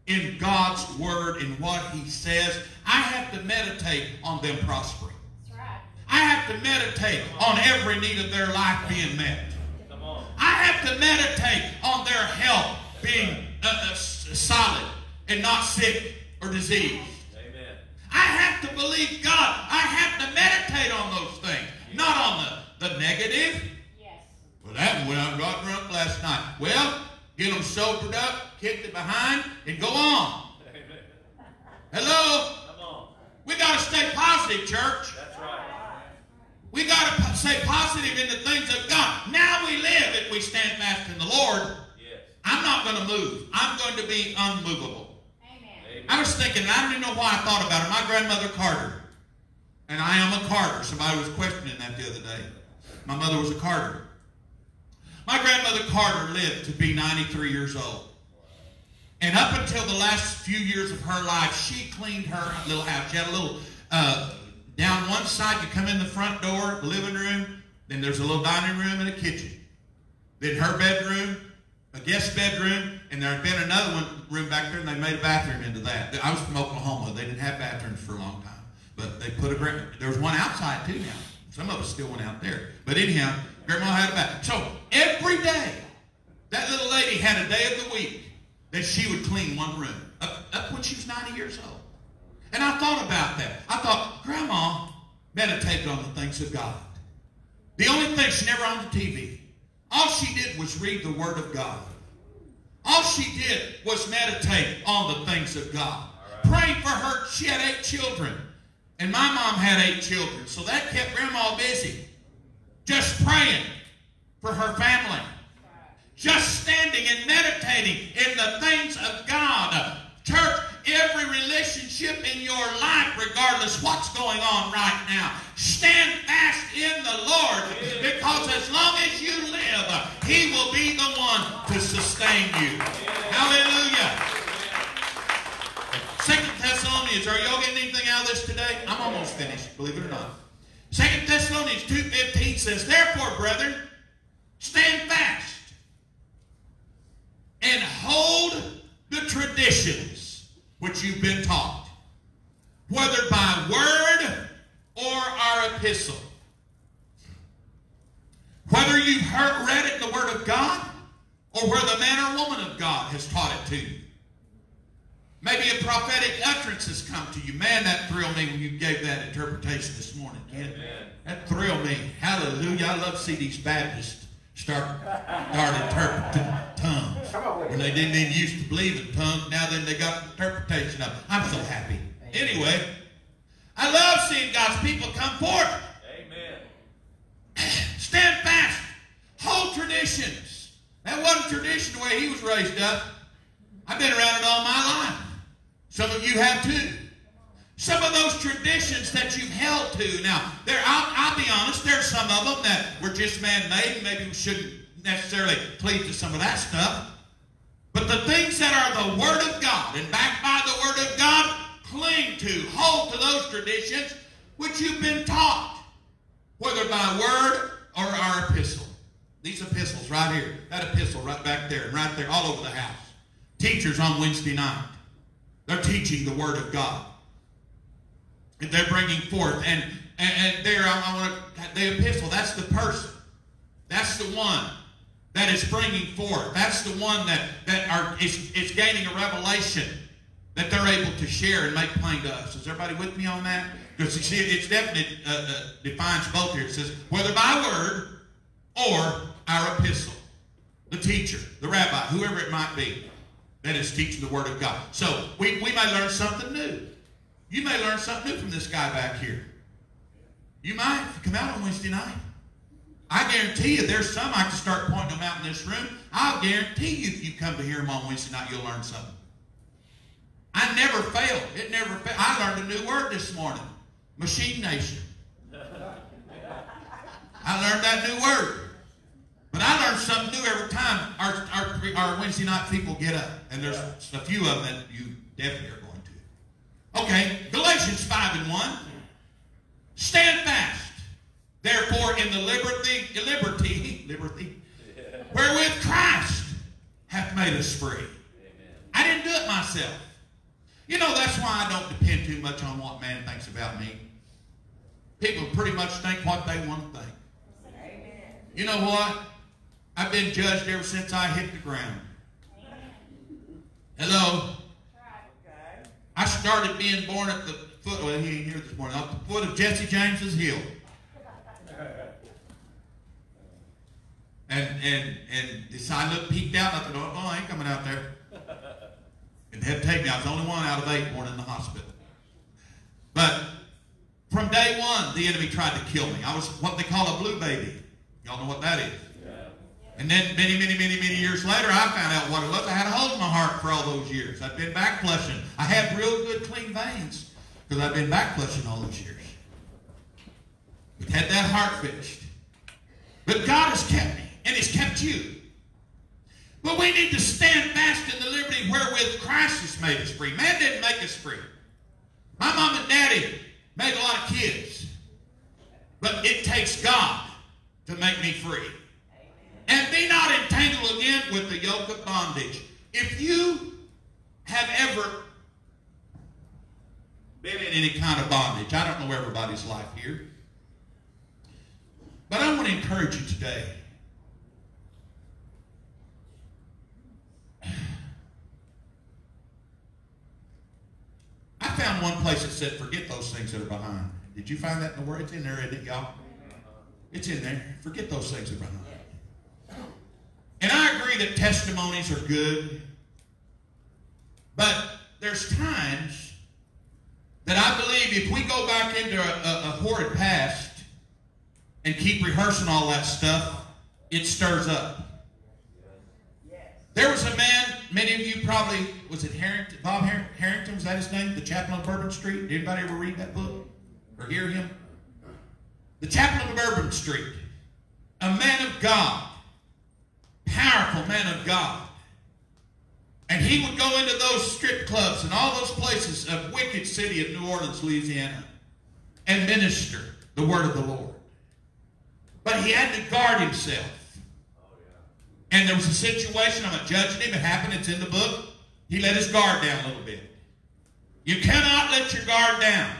in God's word and what he says. I have to meditate on them prospering. Right. I have to meditate on every need of their life being met. I have to meditate on their health being uh, uh, solid and not sick or diseased. Amen. I have to believe God. I have to meditate on those things, not on the, the negative. Well, that went out got drunk last night. Well, get them sobered up, kick it behind, and go on. Amen. Hello? Come on. We got to stay positive, church. That's right. We got to stay positive in the things of God. Now we live if we stand fast in the Lord. Yes. I'm not going to move. I'm going to be unmovable. Amen. I was thinking, I don't even know why I thought about it. My grandmother Carter, and I am a Carter. Somebody was questioning that the other day. My mother was a Carter. My grandmother Carter lived to be 93 years old. And up until the last few years of her life, she cleaned her little house. She had a little, uh, down one side, you come in the front door, living room, then there's a little dining room and a kitchen. Then her bedroom, a guest bedroom, and there had been another one room back there, and they made a bathroom into that. I was from Oklahoma. They didn't have bathrooms for a long time, but they put a there was one outside too now. Some of us still went out there, but anyhow, Grandma had a bath. So every day, that little lady had a day of the week that she would clean one room up, up when she was 90 years old. And I thought about that. I thought, Grandma meditated on the things of God. The only thing she never on the TV. All she did was read the Word of God. All she did was meditate on the things of God. Right. Praying for her, she had eight children. And my mom had eight children. So that kept Grandma busy. Just praying for her family. Just standing and meditating in the things of God. Church, every relationship in your life, regardless what's going on right now. Stand fast in the Lord because as long as you live, He will be the one to sustain you. Hallelujah. Second Thessalonians, are y'all getting anything out of this today? I'm almost finished, believe it or not. Second Thessalonians 2.15 says, Therefore, brethren, stand fast and hold the traditions which you've been taught, whether by word or our epistle. Whether you've heard, read it in the Word of God or where the man or woman of God has taught it to you. Maybe a prophetic utterance has come to you. Man, that thrilled me when you gave that interpretation this morning, kid. That thrilled me. Hallelujah. I love to see these Baptists start, start interpreting tongues. When they didn't even used to believe in tongues, now then they got interpretation of it. I'm so happy. Anyway, I love seeing God's people come forth. Amen. (clears throat) Stand fast. Hold traditions. That wasn't tradition the way he was raised up. I've been around it all my life. Some of you have too. Some of those traditions that you've held to. Now, there, I'll, I'll be honest, there's some of them that were just man-made. Maybe we shouldn't necessarily cleave to some of that stuff. But the things that are the Word of God and backed by the Word of God, cling to, hold to those traditions which you've been taught, whether by word or our epistle. These epistles right here, that epistle right back there, and right there, all over the house. Teachers on Wednesday night, they're teaching the Word of God. And they're bringing forth, and, and, and there, I, I want to, the epistle, that's the person. That's the one that is bringing forth. That's the one that, that are, is, is gaining a revelation that they're able to share and make plain to us. Is everybody with me on that? Because see, it's definite, uh, uh, defines both here. It says, whether by word or our epistle. The teacher, the rabbi, whoever it might be that is teaching the Word of God. So we, we may learn something new. You may learn something new from this guy back here. You might come out on Wednesday night. I guarantee you there's some I can start pointing them out in this room. I'll guarantee you if you come to hear them on Wednesday night, you'll learn something. I never failed. It never failed. I learned a new word this morning. Machine Nation. I learned that new word. But I learn something new every time our, our, our Wednesday night people get up. And there's a few of them that you definitely are going to. Okay, Galatians 5 and 1. Stand fast, therefore, in the liberty, liberty, liberty, (laughs) wherewith Christ hath made us free. Amen. I didn't do it myself. You know, that's why I don't depend too much on what man thinks about me. People pretty much think what they want to think. Amen. You know what? I've been judged ever since I hit the ground. Hello? I started being born at the foot, well, he ain't here this morning, at the foot of Jesse James's hill. And and and the sign looked peeked out, and I thought, oh, oh, I ain't coming out there. And they had to take me. I was the only one out of eight born in the hospital. But from day one, the enemy tried to kill me. I was what they call a blue baby. Y'all know what that is. And then many, many, many, many years later, I found out what it was. I had a hole in my heart for all those years. I've been back flushing. I had real good, clean veins because I've been back flushing all those years. We had that heart fixed. But God has kept me, and He's kept you. But we need to stand fast in the liberty wherewith Christ has made us free. Man didn't make us free. My mom and daddy made a lot of kids. But it takes God to make me free. And be not entangled again with the yoke of bondage. If you have ever been in any kind of bondage, I don't know everybody's life here, but I want to encourage you today. I found one place that said, forget those things that are behind. Did you find that in the Word? It's in there, isn't it, y'all? It's in there. Forget those things that are behind. And I agree that testimonies are good. But there's times that I believe if we go back into a, a, a horrid past and keep rehearsing all that stuff, it stirs up. There was a man, many of you probably, was it Harrington, Bob Harrington, was that his name? The Chaplain of Bourbon Street? Did anybody ever read that book? Or hear him? The Chaplain of Bourbon Street. A man of God. Powerful man of God. And he would go into those strip clubs and all those places of wicked city of New Orleans, Louisiana, and minister the word of the Lord. But he had to guard himself. And there was a situation, I'm not judging him, it happened, it's in the book. He let his guard down a little bit. You cannot let your guard down.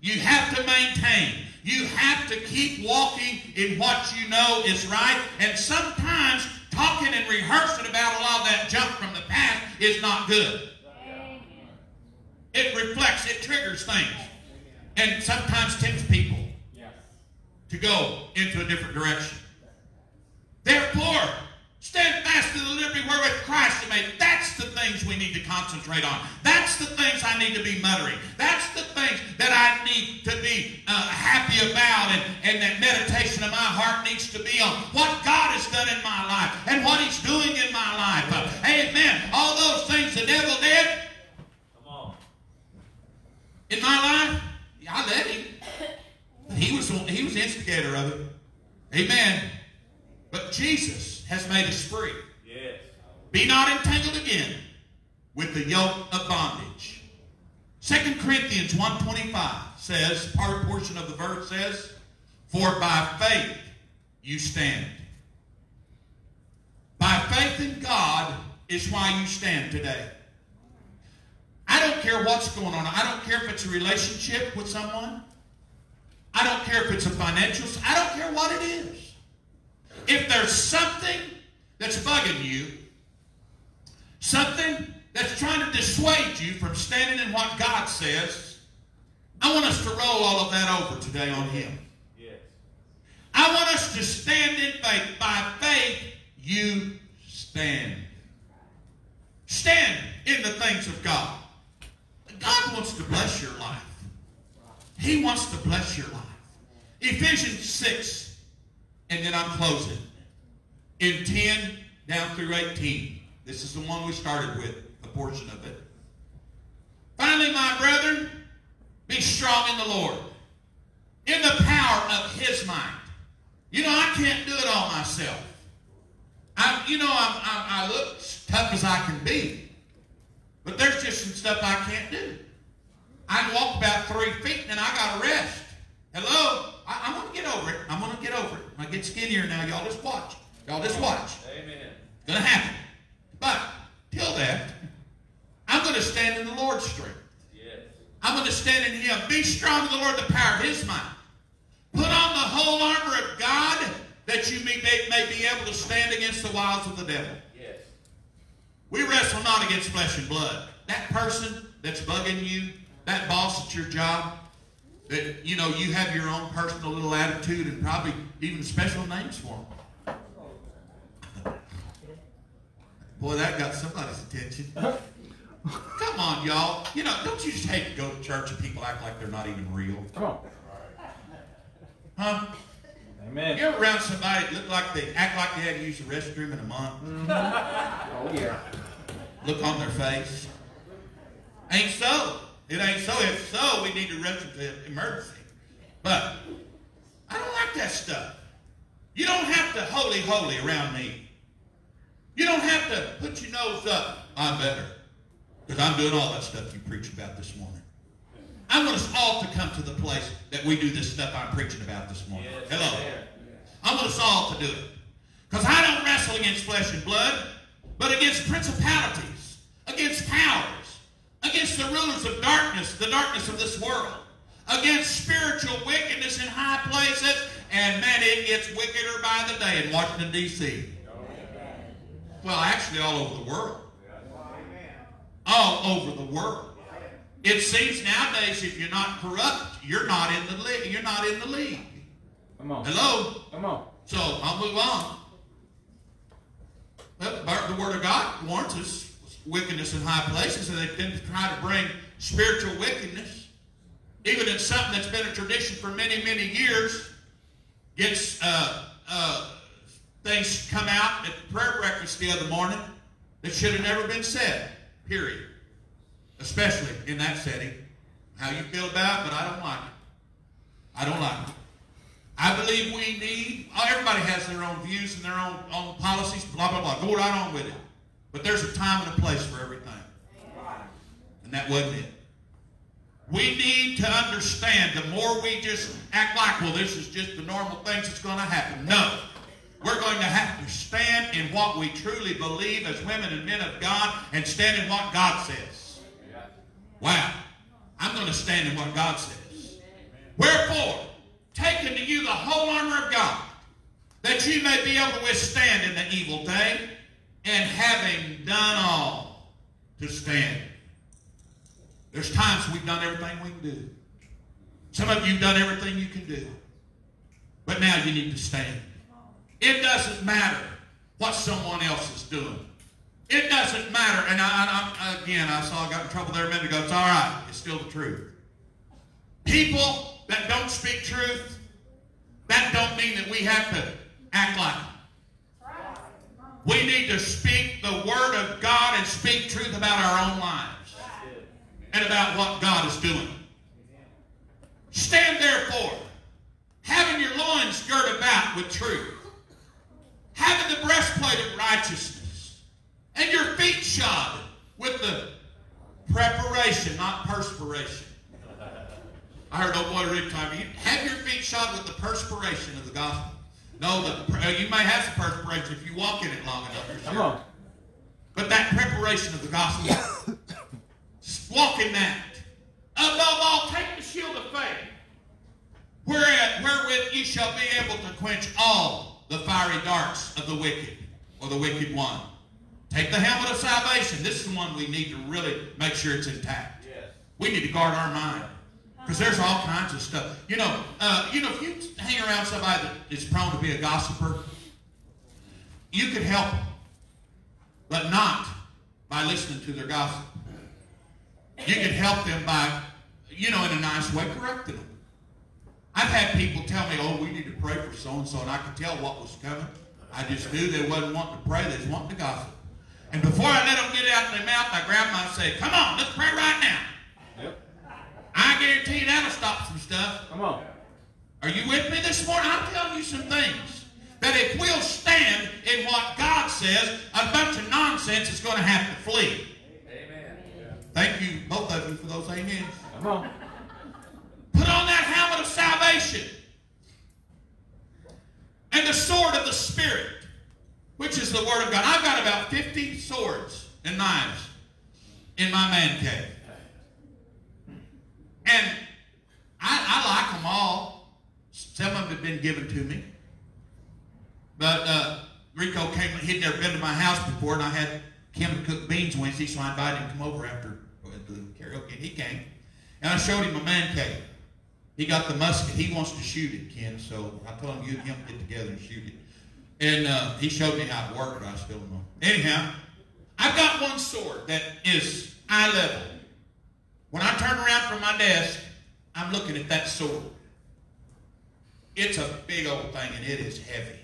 You have to maintain. You have to keep walking in what you know is right. And sometimes talking and rehearsing about a lot of that junk from the past is not good. It reflects, it triggers things. And sometimes tempts people to go into a different direction. Therefore, stand fast in the liberty wherewith Christ is made. That's the things we need to concentrate on. That's the things I need to be muttering. That's the things that I need to be uh, happy about and, and that meditation of my heart needs to be on what God has done in my life and what he's doing in my life. Uh, amen. All those things the devil did, Come on. In my life, I let him. He was, he was the instigator of it. Amen. But Jesus has made us free. Yes. Be not entangled again with the yoke of bondage. 2 Corinthians 1.25 says, part of portion of the verse says, For by faith you stand. By faith in God is why you stand today. I don't care what's going on. I don't care if it's a relationship with someone. I don't care if it's a financial. I don't care what it is. If there's something that's bugging you, something that's trying to dissuade you from standing in what God says, I want us to roll all of that over today on Him. Yes. I want us to stand in faith. By faith, you stand. Stand in the things of God. God wants to bless your life. He wants to bless your life. Ephesians 6, and then I'm closing. In 10 down through 18. This is the one we started with, a portion of it. Finally, my brethren, be strong in the Lord, in the power of his might. You know, I can't do it all myself. I, you know, I'm, I'm, I look tough as I can be, but there's just some stuff I can't do. I can walk about three feet and I got to rest. Hello? I, I'm going to get over it. I'm going to get over it. I get skinnier now. Y'all just watch. Y'all just watch. Amen. It's going to happen. But till that, I'm going to stand in the Lord's strength. Yes. I'm going to stand in Him. Be strong in the Lord, the power of His might. Put on the whole armor of God that you may, may, may be able to stand against the wiles of the devil. Yes. We wrestle not against flesh and blood. That person that's bugging you, that boss at your job, that you know you have your own personal little attitude and probably even special names for them. (laughs) Boy, that got somebody's attention. (laughs) Come on, y'all. You know, don't you just hate to go to church and people act like they're not even real? Come on. Huh? Amen. You ever around somebody that look like they act like they hadn't used the restroom in a month? Mm-hmm. (laughs) Oh, yeah. Look on their face. Ain't so. It ain't so. If so, we need to rush to emergency. But I don't like that stuff. You don't have to holy holy around me. You don't have to put your nose up. I'm better. Because I'm doing all that stuff you preached about this morning. I want us all to come to the place that we do this stuff I'm preaching about this morning. Yes. Hello. Amen. I want us all to do it. Because I don't wrestle against flesh and blood, but against principalities, against powers, against the rulers of darkness, the darkness of this world, against spiritual wickedness in high places, and man, it gets wickeder by the day in Washington, D.C. Well, actually, all over the world. All over the world. It seems nowadays if you're not corrupt, you're not in the league. You're not in the league. Come on. Hello. Come on. So I'll move on. Well, the Word of God warns us wickedness in high places, and they tend to try to bring spiritual wickedness, even in something that's been a tradition for many, many years. Gets uh, uh, things come out at prayer breakfast the other morning that should have never been said. Period. Especially in that setting. How you feel about it, but I don't like it. I don't like it. I believe we need, everybody has their own views and their own, own policies, blah, blah, blah. Go right on with it. But there's a time and a place for everything. And that wasn't it. We need to understand the more we just act like, well, this is just the normal things that's going to happen. No. We're going to have to stand in what we truly believe as women and men of God and stand in what God says. Wow. I'm going to stand in what God says. Wherefore, take unto you the whole armor of God, that you may be able to withstand in the evil day, and having done all, to stand. There's times we've done everything we can do. Some of you have done everything you can do. But now you need to stand. It doesn't matter what someone else is doing. It doesn't matter. And I, I, again, I saw I got in trouble there a minute ago. It's all right. It's still the truth. People that don't speak truth, that don't mean that we have to act like. We need to speak the word of God and speak truth about our own lives and about what God is doing. Stand therefore, having your loins girt about with truth, having the breastplate of righteousness, and your feet shod with the preparation, not perspiration. I heard old boy Rick time. Have your feet shod with the perspiration of the gospel. No, the, uh, you may have some perspiration if you walk in it long enough. Sure. Come on. But that preparation of the gospel, walk in that. Above all, take the shield of faith, whereat, wherewith ye shall be able to quench all the fiery darts of the wicked, or the wicked one. Take the helmet of salvation. This is the one we need to really make sure it's intact. Yes. We need to guard our mind. Because there's all kinds of stuff. You know, uh, you know, if you hang around somebody that is prone to be a gossiper, you could help them, but not by listening to their gossip. You could help them by, you know, in a nice way, correcting them. I've had people tell me, oh, we need to pray for so-and-so, and I could tell what was coming. I just knew they wasn't wanting to pray, they was wanting to gossip. And before I let them get out of their mouth, I grab them and say, come on, let's pray right now. I guarantee that'll stop some stuff. Come on. Are you with me this morning? I'm telling you some things. That if we'll stand in what God says, a bunch of nonsense is going to have to flee. Amen. Thank you, both of you, for those amens. Come on. Put on that helmet of salvation and the sword of the Spirit, which is the Word of God. I've got about 50 swords and knives in my man cave. And I, I like them all. Some of them have been given to me. But uh, Rico came, he'd never been to my house before, and I had Kim cook beans Wednesday, so I invited him to come over after the karaoke, and he came. And I showed him a man cave. He got the musket. He wants to shoot it, Ken, so I told him you and him get together and shoot it. And uh, he showed me how it worked, I still don't know. Anyhow, I've got one sword that is eye level. When I turn around from my desk, I'm looking at that sword. It's a big old thing, and it is heavy.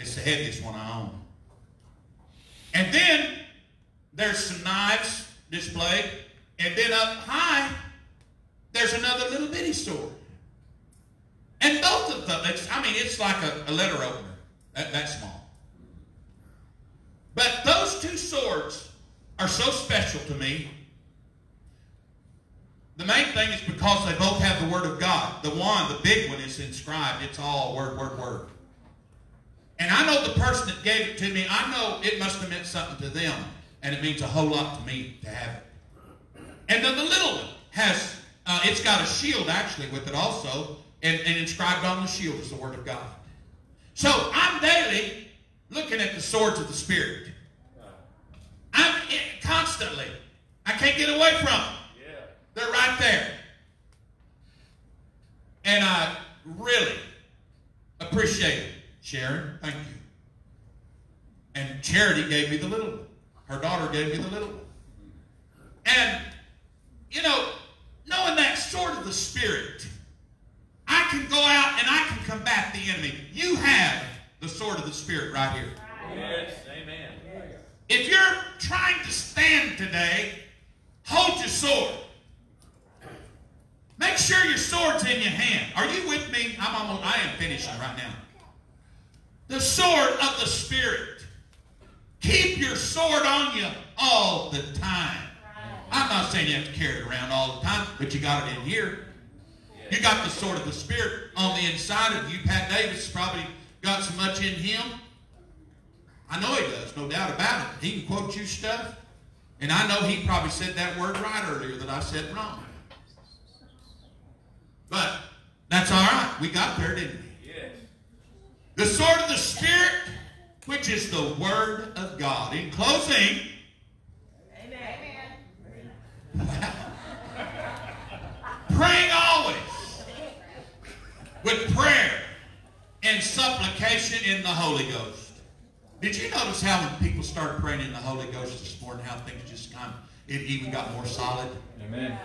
It's the heaviest one I own. And then there's some knives displayed, and then up high, there's another little bitty sword. And both of them, I mean, it's like a, a letter opener, that, that small. But those two swords are so special to me. Thing is because they both have the Word of God. The one, the big one, is inscribed. It's all word, word, word. And I know the person that gave it to me, I know it must have meant something to them. And it means a whole lot to me to have it. And then the little one has, uh, it's got a shield actually with it also. And, and inscribed on the shield is the Word of God. So I'm daily looking at the swords of the Spirit. I'm constantly. I can't get away from them. They're right there. And I really appreciate it. Sharon, thank you. And Charity gave me the little one. Her daughter gave me the little one. And, you know, knowing that sword of the Spirit, I can go out and I can combat the enemy. You have the sword of the Spirit right here. Yes. Amen. If you're trying to stand today, hold your sword. Make sure your sword's in your hand. Are you with me? I'm almost, I am finishing right now. The sword of the Spirit. Keep your sword on you all the time. I'm not saying you have to carry it around all the time, but you got it in here. You got the sword of the Spirit on the inside of you. Pat Davis probably got so much in him. I know he does, no doubt about it. He can quote you stuff. And I know he probably said that word right earlier that I said wrong. But that's all right. We got there, didn't we? Yes. The sword of the Spirit, which is the Word of God. In closing, praying always with prayer and supplication in the Holy Ghost. Did you notice how when people started praying in the Holy Ghost this morning, how things just kind of, it even got more solid? Amen.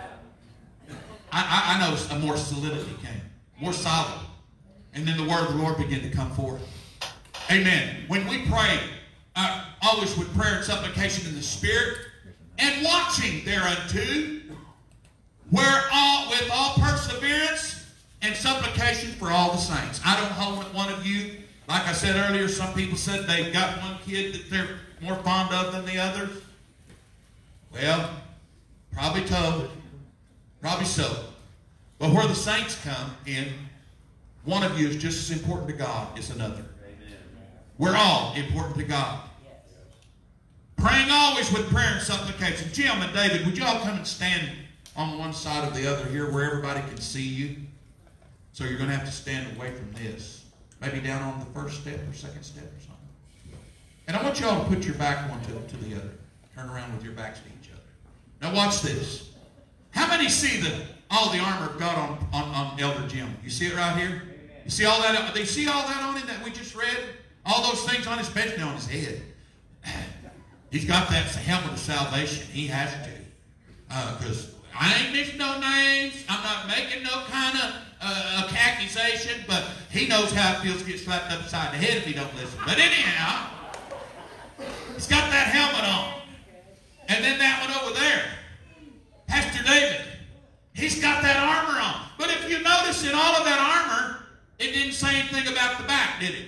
I, I, noticed a more solidity came, more solid. And then the word of the Lord began to come forth. Amen. When we pray, uh, always with prayer and supplication in the Spirit, and watching thereunto Where all with all perseverance and supplication for all the saints. I don't hold one of you. Like I said earlier, some people said they've got one kid that they're more fond of than the others. Well, probably so. Probably so. But where the saints come in, one of you is just as important to God as another. We're all important to God. Praying always with prayer and supplication. Jim and David, would you all come and stand on one side of the other here where everybody can see you? So you're going to have to stand away from this. Maybe down on the first step or second step or something. And I want you all to put your back one to, to the other. Turn around with your backs to each other. Now watch this. How many see the all the armor of God on, on, on Elder Jim? You see it right here? You see all that? They see all that on him that we just read? All those things on his, especially on his head. (sighs) He's got that helmet of salvation. He has to. Because uh, I ain't missing no names. I'm not making no kind of uh, accusation, but he knows how it feels to get slapped upside the head if he don't listen. But anyhow, he's got that helmet on. And then that one over there, Pastor David, he's got that armor on. But if you notice in all of that armor, it didn't say anything about the back, did it?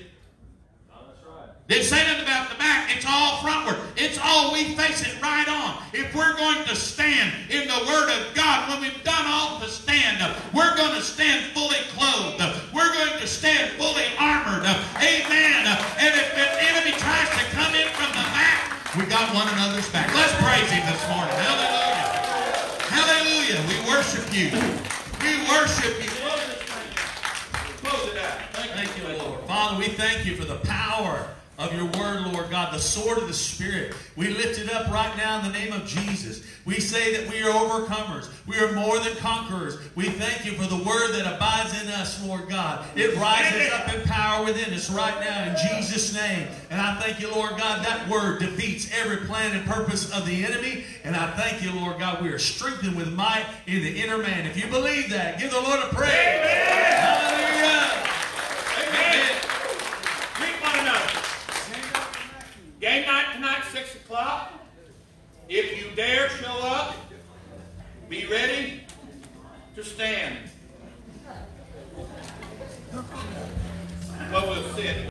Didn't say nothing about the back. It's all frontward. It's all we face it right on. If we're going to stand in the Word of God, when we've done all to stand, we're going to stand fully clothed. We're going to stand fully armored. Amen. And if the enemy tries to come in from the back, we got one another's back. Let's praise Him this morning. Hallelujah. Worship you. We worship you. Close it out. Thank you, Lord. Father, we thank you for the power of your word, Lord God, the sword of the Spirit. We lift it up right now in the name of Jesus. We say that we are overcomers. We are more than conquerors. We thank you for the word that abides in us, Lord God. It rises up in power within us right now in Jesus' name. And I thank you, Lord God, that word defeats every plan and purpose of the enemy. And I thank you, Lord God, we are strengthened with might in the inner man. If you believe that, give the Lord a praise. Amen. Hallelujah. Amen. Greet one another. Game night tonight, 6 o'clock. If you dare show up, be ready to stand. Well, we'll sit.